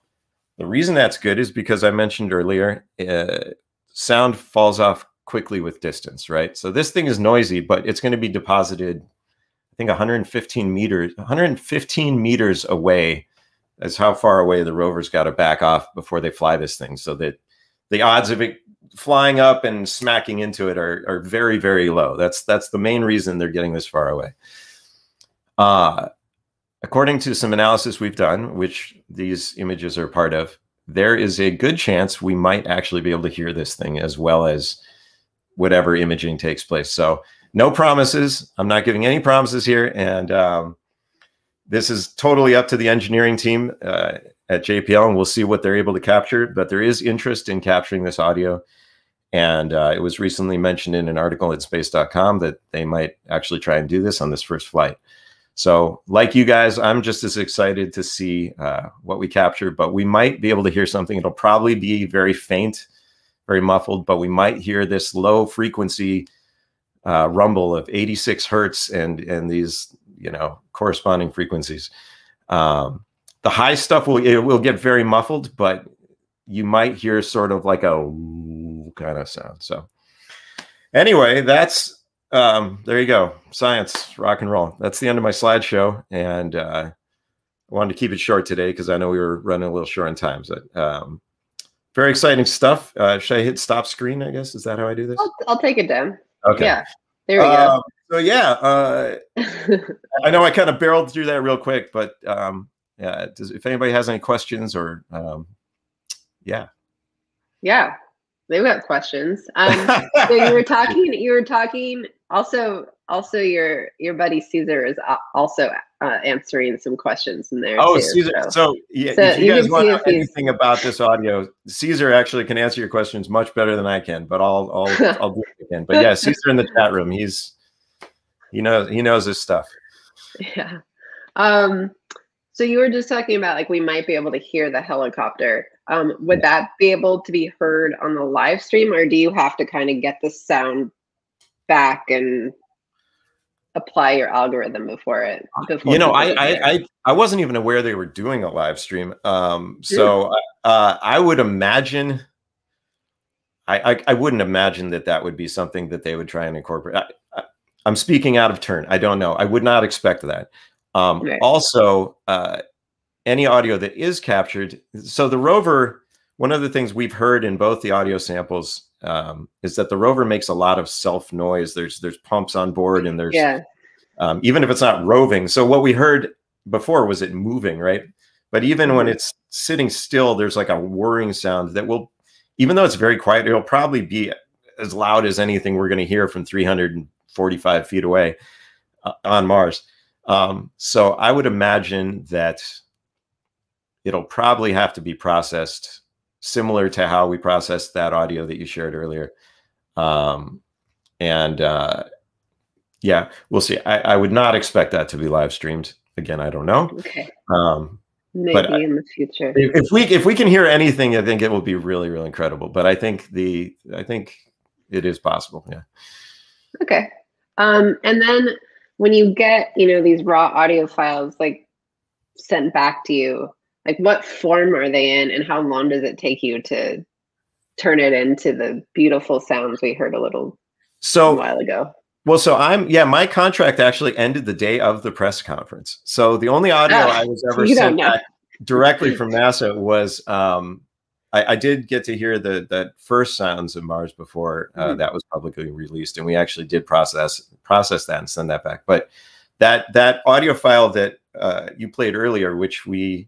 S8: the reason that's good is because I mentioned earlier, uh, sound falls off quickly with distance, right? So this thing is noisy, but it's going to be deposited I think 115 meters, 115 meters away is how far away the rover's got to back off before they fly this thing, so that the odds of it flying up and smacking into it are, are very, very low. That's that's the main reason they're getting this far away. Uh, according to some analysis we've done, which these images are part of, there is a good chance we might actually be able to hear this thing as well as whatever imaging takes place. So no promises. I'm not giving any promises here. And um, this is totally up to the engineering team uh, at JPL, and we'll see what they're able to capture. But there is interest in capturing this audio. And uh, it was recently mentioned in an article at space.com that they might actually try and do this on this first flight. So, like you guys, I'm just as excited to see uh, what we capture, but we might be able to hear something. It'll probably be very faint, very muffled, but we might hear this low frequency uh, rumble of 86 hertz and and these you know corresponding frequencies. Um, the high stuff will it will get very muffled, but you might hear sort of like a kind of sound. So anyway, that's um, there you go. Science, rock and roll. That's the end of my slideshow, and uh, I wanted to keep it short today because I know we were running a little short on time. So um, very exciting stuff. Uh, should I hit stop screen? I guess is that how I do this?
S2: I'll, I'll take it down.
S8: Okay.
S2: Yeah. There we
S8: Um,
S2: go.
S8: so yeah, uh, I know I kind of barreled through that real quick, but um, yeah, does, if anybody has any questions or um, yeah,
S2: Yeah. They've got questions. Um, so you were talking. You were talking. Also, also your your buddy Cesar is also uh, answering some questions in there.
S8: Oh,
S2: too,
S8: Cesar.
S2: so-
S8: So, yeah,
S2: So
S8: if you
S2: you
S8: guys want to
S2: if
S8: know anything about this audio, Cesar actually can answer your questions much better than I can. But I'll I'll I'll do it again. But yeah, Cesar in the chat room. He's he knows he knows his stuff.
S2: Yeah. Um, so you were just talking about like we might be able to hear the helicopter. Um, would that be able to be heard on the live stream, or do you have to kind of get the sound back and apply your algorithm before it? Before
S8: you know, I, I? I I wasn't even aware they were doing a live stream. Um, so uh, I would imagine. I, I I wouldn't imagine that that would be something that they would try and incorporate. I, I'm speaking out of turn. I don't know. I would not expect that. Um,
S2: Right.
S8: Also, uh, any audio that is captured. So the rover. One of the things we've heard in both the audio samples um, is that the rover makes a lot of self noise. There's there's pumps on board and there's
S2: yeah.
S8: um, even if it's not roving. So what we heard before was it moving, right? But even when
S2: Mhm.
S8: it's sitting still, there's like a whirring sound that will, even though it's very quiet, it'll probably be as loud as anything we're going to hear from 345 feet away uh, on Mars. Um, so I would imagine that it'll probably have to be processed similar to how we processed that audio that you shared earlier. Um, and uh, yeah, we'll see. I, I, would not expect that to be live streamed. Again, I don't know.
S2: Okay.
S8: Um,
S2: Maybe in the future.
S8: If, if we if we can hear anything, I think it will be really really incredible. But I think the I think it is possible. Yeah.
S2: Okay. Um, and then when you get you know these raw audio files like sent back to you, like what form are they in, and how long does it take you to turn it into the beautiful sounds we heard a little
S8: so
S2: a while ago?
S8: Well, so I'm yeah, my contract actually ended the day of the press conference. So the only audio oh, I was ever sent back directly from NASA was um, I, I, did get to hear the that first sounds of Mars before uh, mm-hmm. that was publicly released, and we actually did process process that and send that back. But that that audio file that uh, you played earlier, which we,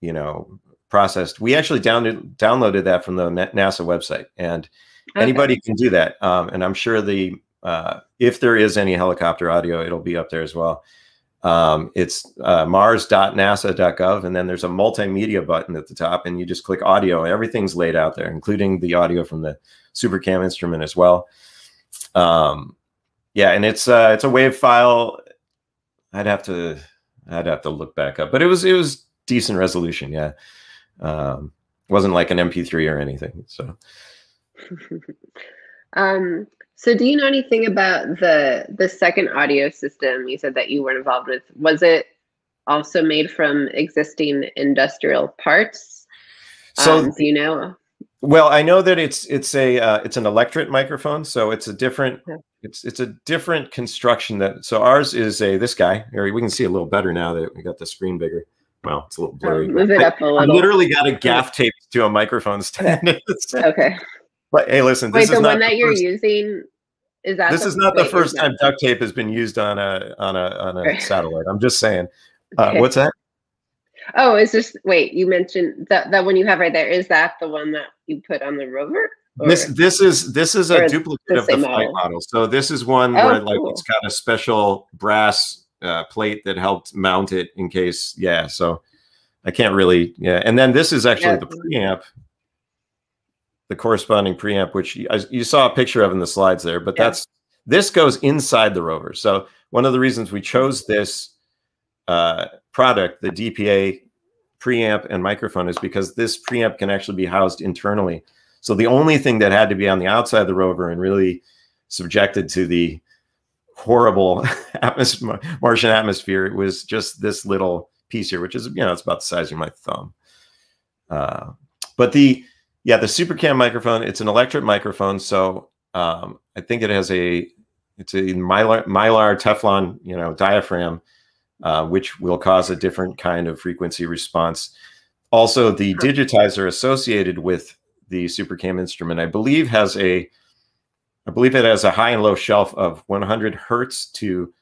S8: you know, processed, we actually downloaded downloaded that from the NASA website, and okay. anybody can do that. Um, and I'm sure the uh, if there is any helicopter audio, it'll be up there as well. Um, it's uh, mars.nasa.gov, and then there's a multimedia button at the top, and you just click audio. Everything's laid out there, including the audio from the SuperCam instrument as well. Um, yeah, and it's uh, it's a wave file. I'd have to I'd have to look back up, but it was it was decent resolution. Yeah, um, wasn't like an MP3 or anything. So.
S2: um so do you know anything about the the second audio system you said that you weren't involved with? Was it also made from existing industrial parts?
S8: So
S2: um, do you know?
S8: Well, I know that it's it's a uh, it's an electret microphone, so it's a different yeah. it's it's a different construction that so ours is a this guy here we can see a little better now that we got the screen bigger. Well, it's a little blurry.
S2: Oh, move it up a little. I
S8: literally got a gaff tape to a microphone stand.
S2: okay.
S8: But hey, listen,
S2: Wait,
S8: the
S2: one that you're you using is that
S8: this is not the first time duct tape has been used on a on a on a satellite. I'm just saying. Uh, okay. What's that?
S2: Oh, it's this? wait. You mentioned that that one you have right there. Is that the one that you put on the rover?
S8: Or, this this is this is a duplicate of the flight model. model. So this is one oh, where like cool. it's got a special brass uh, plate that helped mount it in case. Yeah. So I can't really. Yeah. And then this is actually yeah. the preamp the corresponding preamp, which you, you, saw a picture of in the slides there, but yeah. that's this goes inside the rover. So one of the reasons we chose this uh, product, the DPA preamp and microphone, is because this preamp can actually be housed internally. So the only thing that had to be on the outside of the rover and really subjected to the horrible atmosphere, Martian atmosphere It was just this little piece here, which is you know it's about the size of my thumb. Uh, but the yeah, the SuperCam microphone, it's an electret microphone. So um, I think it has a, it's a mylar, mylar Teflon, you know, diaphragm, uh, which will cause a different kind of frequency response. Also, the digitizer associated with the SuperCam instrument, I believe, has a, I believe it has a high and low shelf of 100 hertz to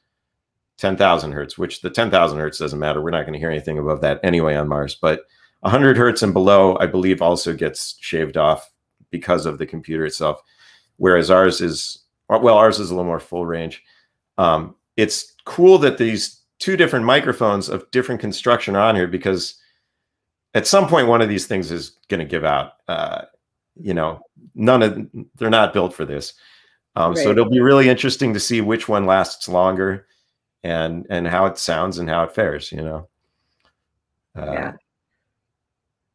S8: 10,000 hertz, which the 10,000 hertz doesn't matter. We're not going to hear anything above that anyway on Mars, but 100 hertz and below, I believe, also gets shaved off because of the computer itself. Whereas ours is, well, ours is a little more full range. Um, it's cool that these two different microphones of different construction are on here because at some point one of these things is going to give out. Uh, you know, none of they're not built for this. Um, right. So it'll be really interesting to see which one lasts longer and and how it sounds and how it fares. You know.
S2: Uh, yeah.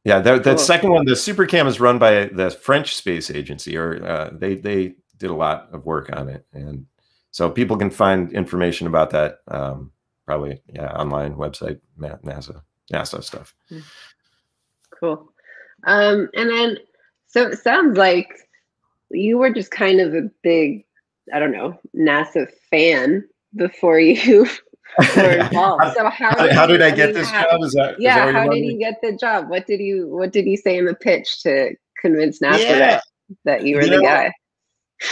S8: Yeah, the, the cool. second one, the SuperCam, is run by the French Space Agency, or uh, they they did a lot of work on it, and so people can find information about that um, probably yeah online website NASA NASA stuff. Hmm.
S2: Cool, um, and then so it sounds like you were just kind of a big I don't know NASA fan before you involved. So how did,
S8: how did I get this job? Is that
S2: yeah? Is that how did you get the job? What did you What did you say in the pitch to convince NASA yeah. that that you were you the know, guy?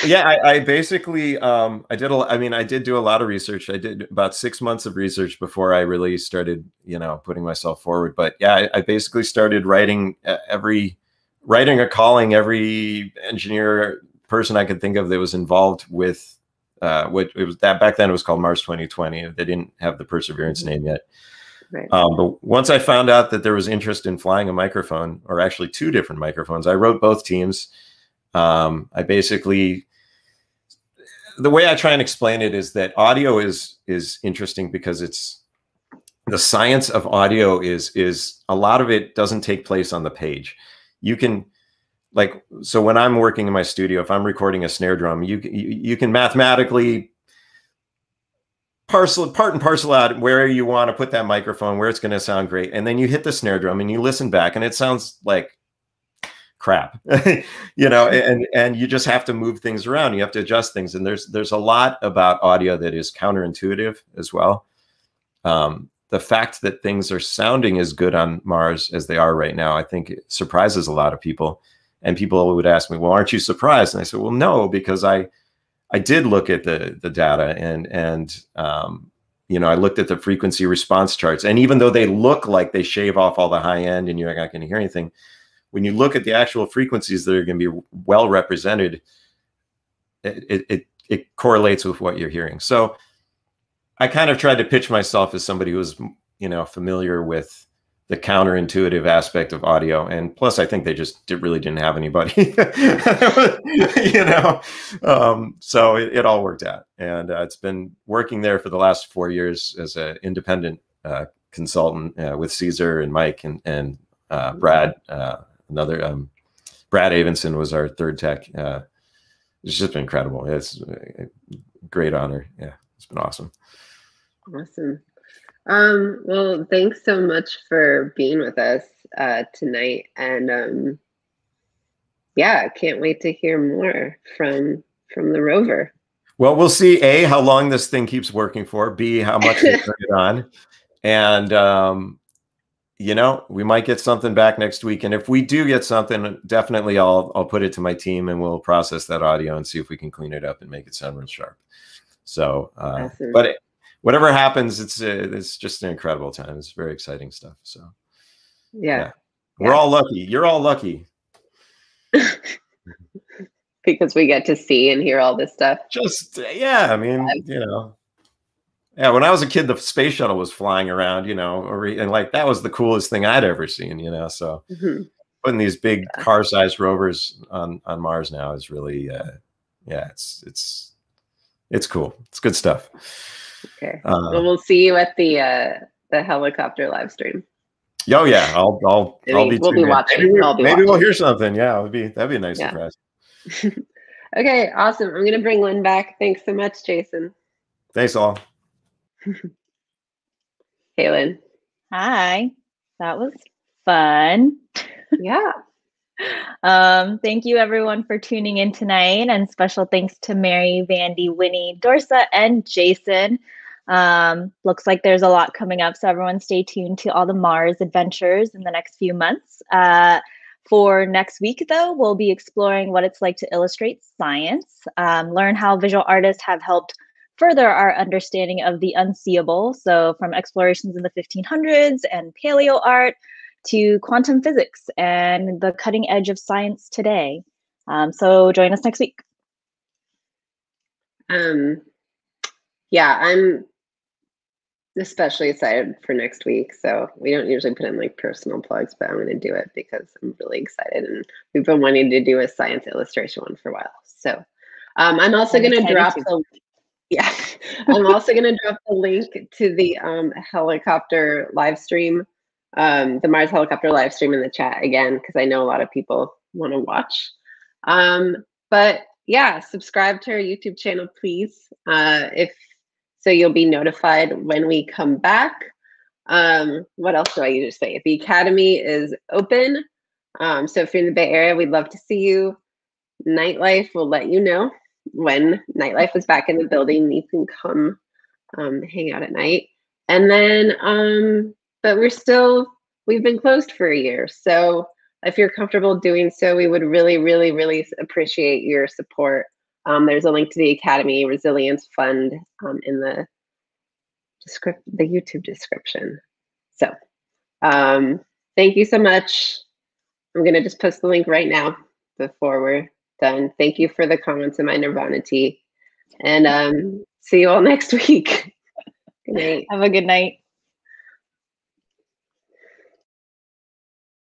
S8: yeah, I, I basically um, I did a I mean I did do a lot of research. I did about six months of research before I really started you know putting myself forward. But yeah, I, I basically started writing every writing a calling every engineer person I could think of that was involved with uh, what it was that back then it was called Mars 2020. They didn't have the Perseverance
S2: Mm-hmm.
S8: name yet.
S2: Right.
S8: Um, but once I found out that there was interest in flying a microphone, or actually two different microphones, I wrote both teams. Um, I basically the way I try and explain it is that audio is is interesting because it's the science of audio is is a lot of it doesn't take place on the page. You can like so when I'm working in my studio, if I'm recording a snare drum, you you, you can mathematically parcel part and parcel out where you want to put that microphone, where it's going to sound great, and then you hit the snare drum and you listen back, and it sounds like crap, you know, and and you just have to move things around. You have to adjust things, and there's there's a lot about audio that is counterintuitive as well. Um, the fact that things are sounding as good on Mars as they are right now, I think it surprises a lot of people. And people would ask me, "Well, aren't you surprised?" And I said, "Well, no, because I I did look at the the data and and um, you know I looked at the frequency response charts, and even though they look like they shave off all the high end and you're not going to hear anything, when you look at the actual frequencies that are going to be well represented, it it it correlates with what you're hearing. So I kind of tried to pitch myself as somebody who was you know familiar with the counterintuitive aspect of audio and plus i think they just did, really didn't have anybody you know? Um, so it, it, all worked out and uh, it's been working there for the last four years as an independent uh, consultant uh, with cesar and mike and, and uh, brad uh, another um, brad avenson was our third tech uh, it's just been incredible. It's a great honor. Yeah it's been awesome
S2: awesome um, well, thanks so much for being with us uh, tonight. And um, yeah, can't wait to hear more from from the rover.
S8: Well, we'll see A, how long this thing keeps working for, B, how much they turn it on. And um, you know, we might get something back next week. And if we do get something, definitely I'll I'll put it to my team and we'll process that audio and see if we can clean it up and make it sound real sharp. So uh,
S2: Awesome.
S8: but it, whatever happens, it's uh, it's just an incredible time. It's very exciting stuff. So
S2: Yeah,
S8: we're all lucky. You're all lucky.
S2: because we get to see and hear all this stuff.
S8: Just yeah, I mean, you know. Yeah, when I was a kid, the space shuttle was flying around, you know, and like that was the coolest thing I'd ever seen, you know. So
S2: Mhm.
S8: putting these big car-sized rovers on on Mars now is really, uh, yeah, it's it's it's cool. It's good stuff.
S2: Okay.
S8: Uh,
S2: well, we'll see you at the uh, the helicopter live stream.
S8: Oh yeah, I'll I'll
S2: Maybe
S8: I'll be
S2: we'll be watching.
S8: Maybe, we-
S2: I'll be
S8: maybe we'll hear something. Yeah, it would be that'd be a nice
S2: Yeah.
S8: surprise.
S2: Okay, awesome. I'm gonna bring Lynn back. Thanks so much, Jason.
S8: Thanks all.
S2: Hey, Lynn.
S1: Hi, that was fun.
S2: Yeah.
S1: Um, thank you everyone for tuning in tonight, and special thanks to Mary, Vandi, Winnie, Dorsa, and Jason. Um, looks like there's a lot coming up, so everyone stay tuned to all the Mars adventures in the next few months. Uh, for next week, though, we'll be exploring what it's like to illustrate science, um, learn how visual artists have helped further our understanding of the unseeable. So, from explorations in the 1500s and paleo art to quantum physics and the cutting edge of science today. Um, so, join us next week.
S2: Um, yeah, I'm especially excited for next week. So we don't usually put in like personal plugs, but I'm going to do it because I'm really excited, and we've been wanting to do a science illustration one for a while. So um, I'm also going to drop the yeah, I'm also going to drop the link to the um, helicopter live stream, um, the Mars helicopter live stream in the chat again because I know a lot of people want to watch. Um, but yeah, subscribe to our YouTube channel, please. Uh, if so, you'll be notified when we come back. Um, what else do I usually say? The academy is open. Um, so if you're in the Bay Area, we'd love to see you. Nightlife will let you know when Nightlife is back in the building. You can come um, hang out at night. And then, um, but we're still, we've been closed for a year. So if you're comfortable doing so, we would really, really, really appreciate your support. Um, there's a link to the Academy Resilience Fund um, in the descript the YouTube description. So um, thank you so much. I'm gonna just post the link right now before we're done. Thank you for the comments in my Nirvana tea. And um, see you all next week. good night.
S1: Have a good night.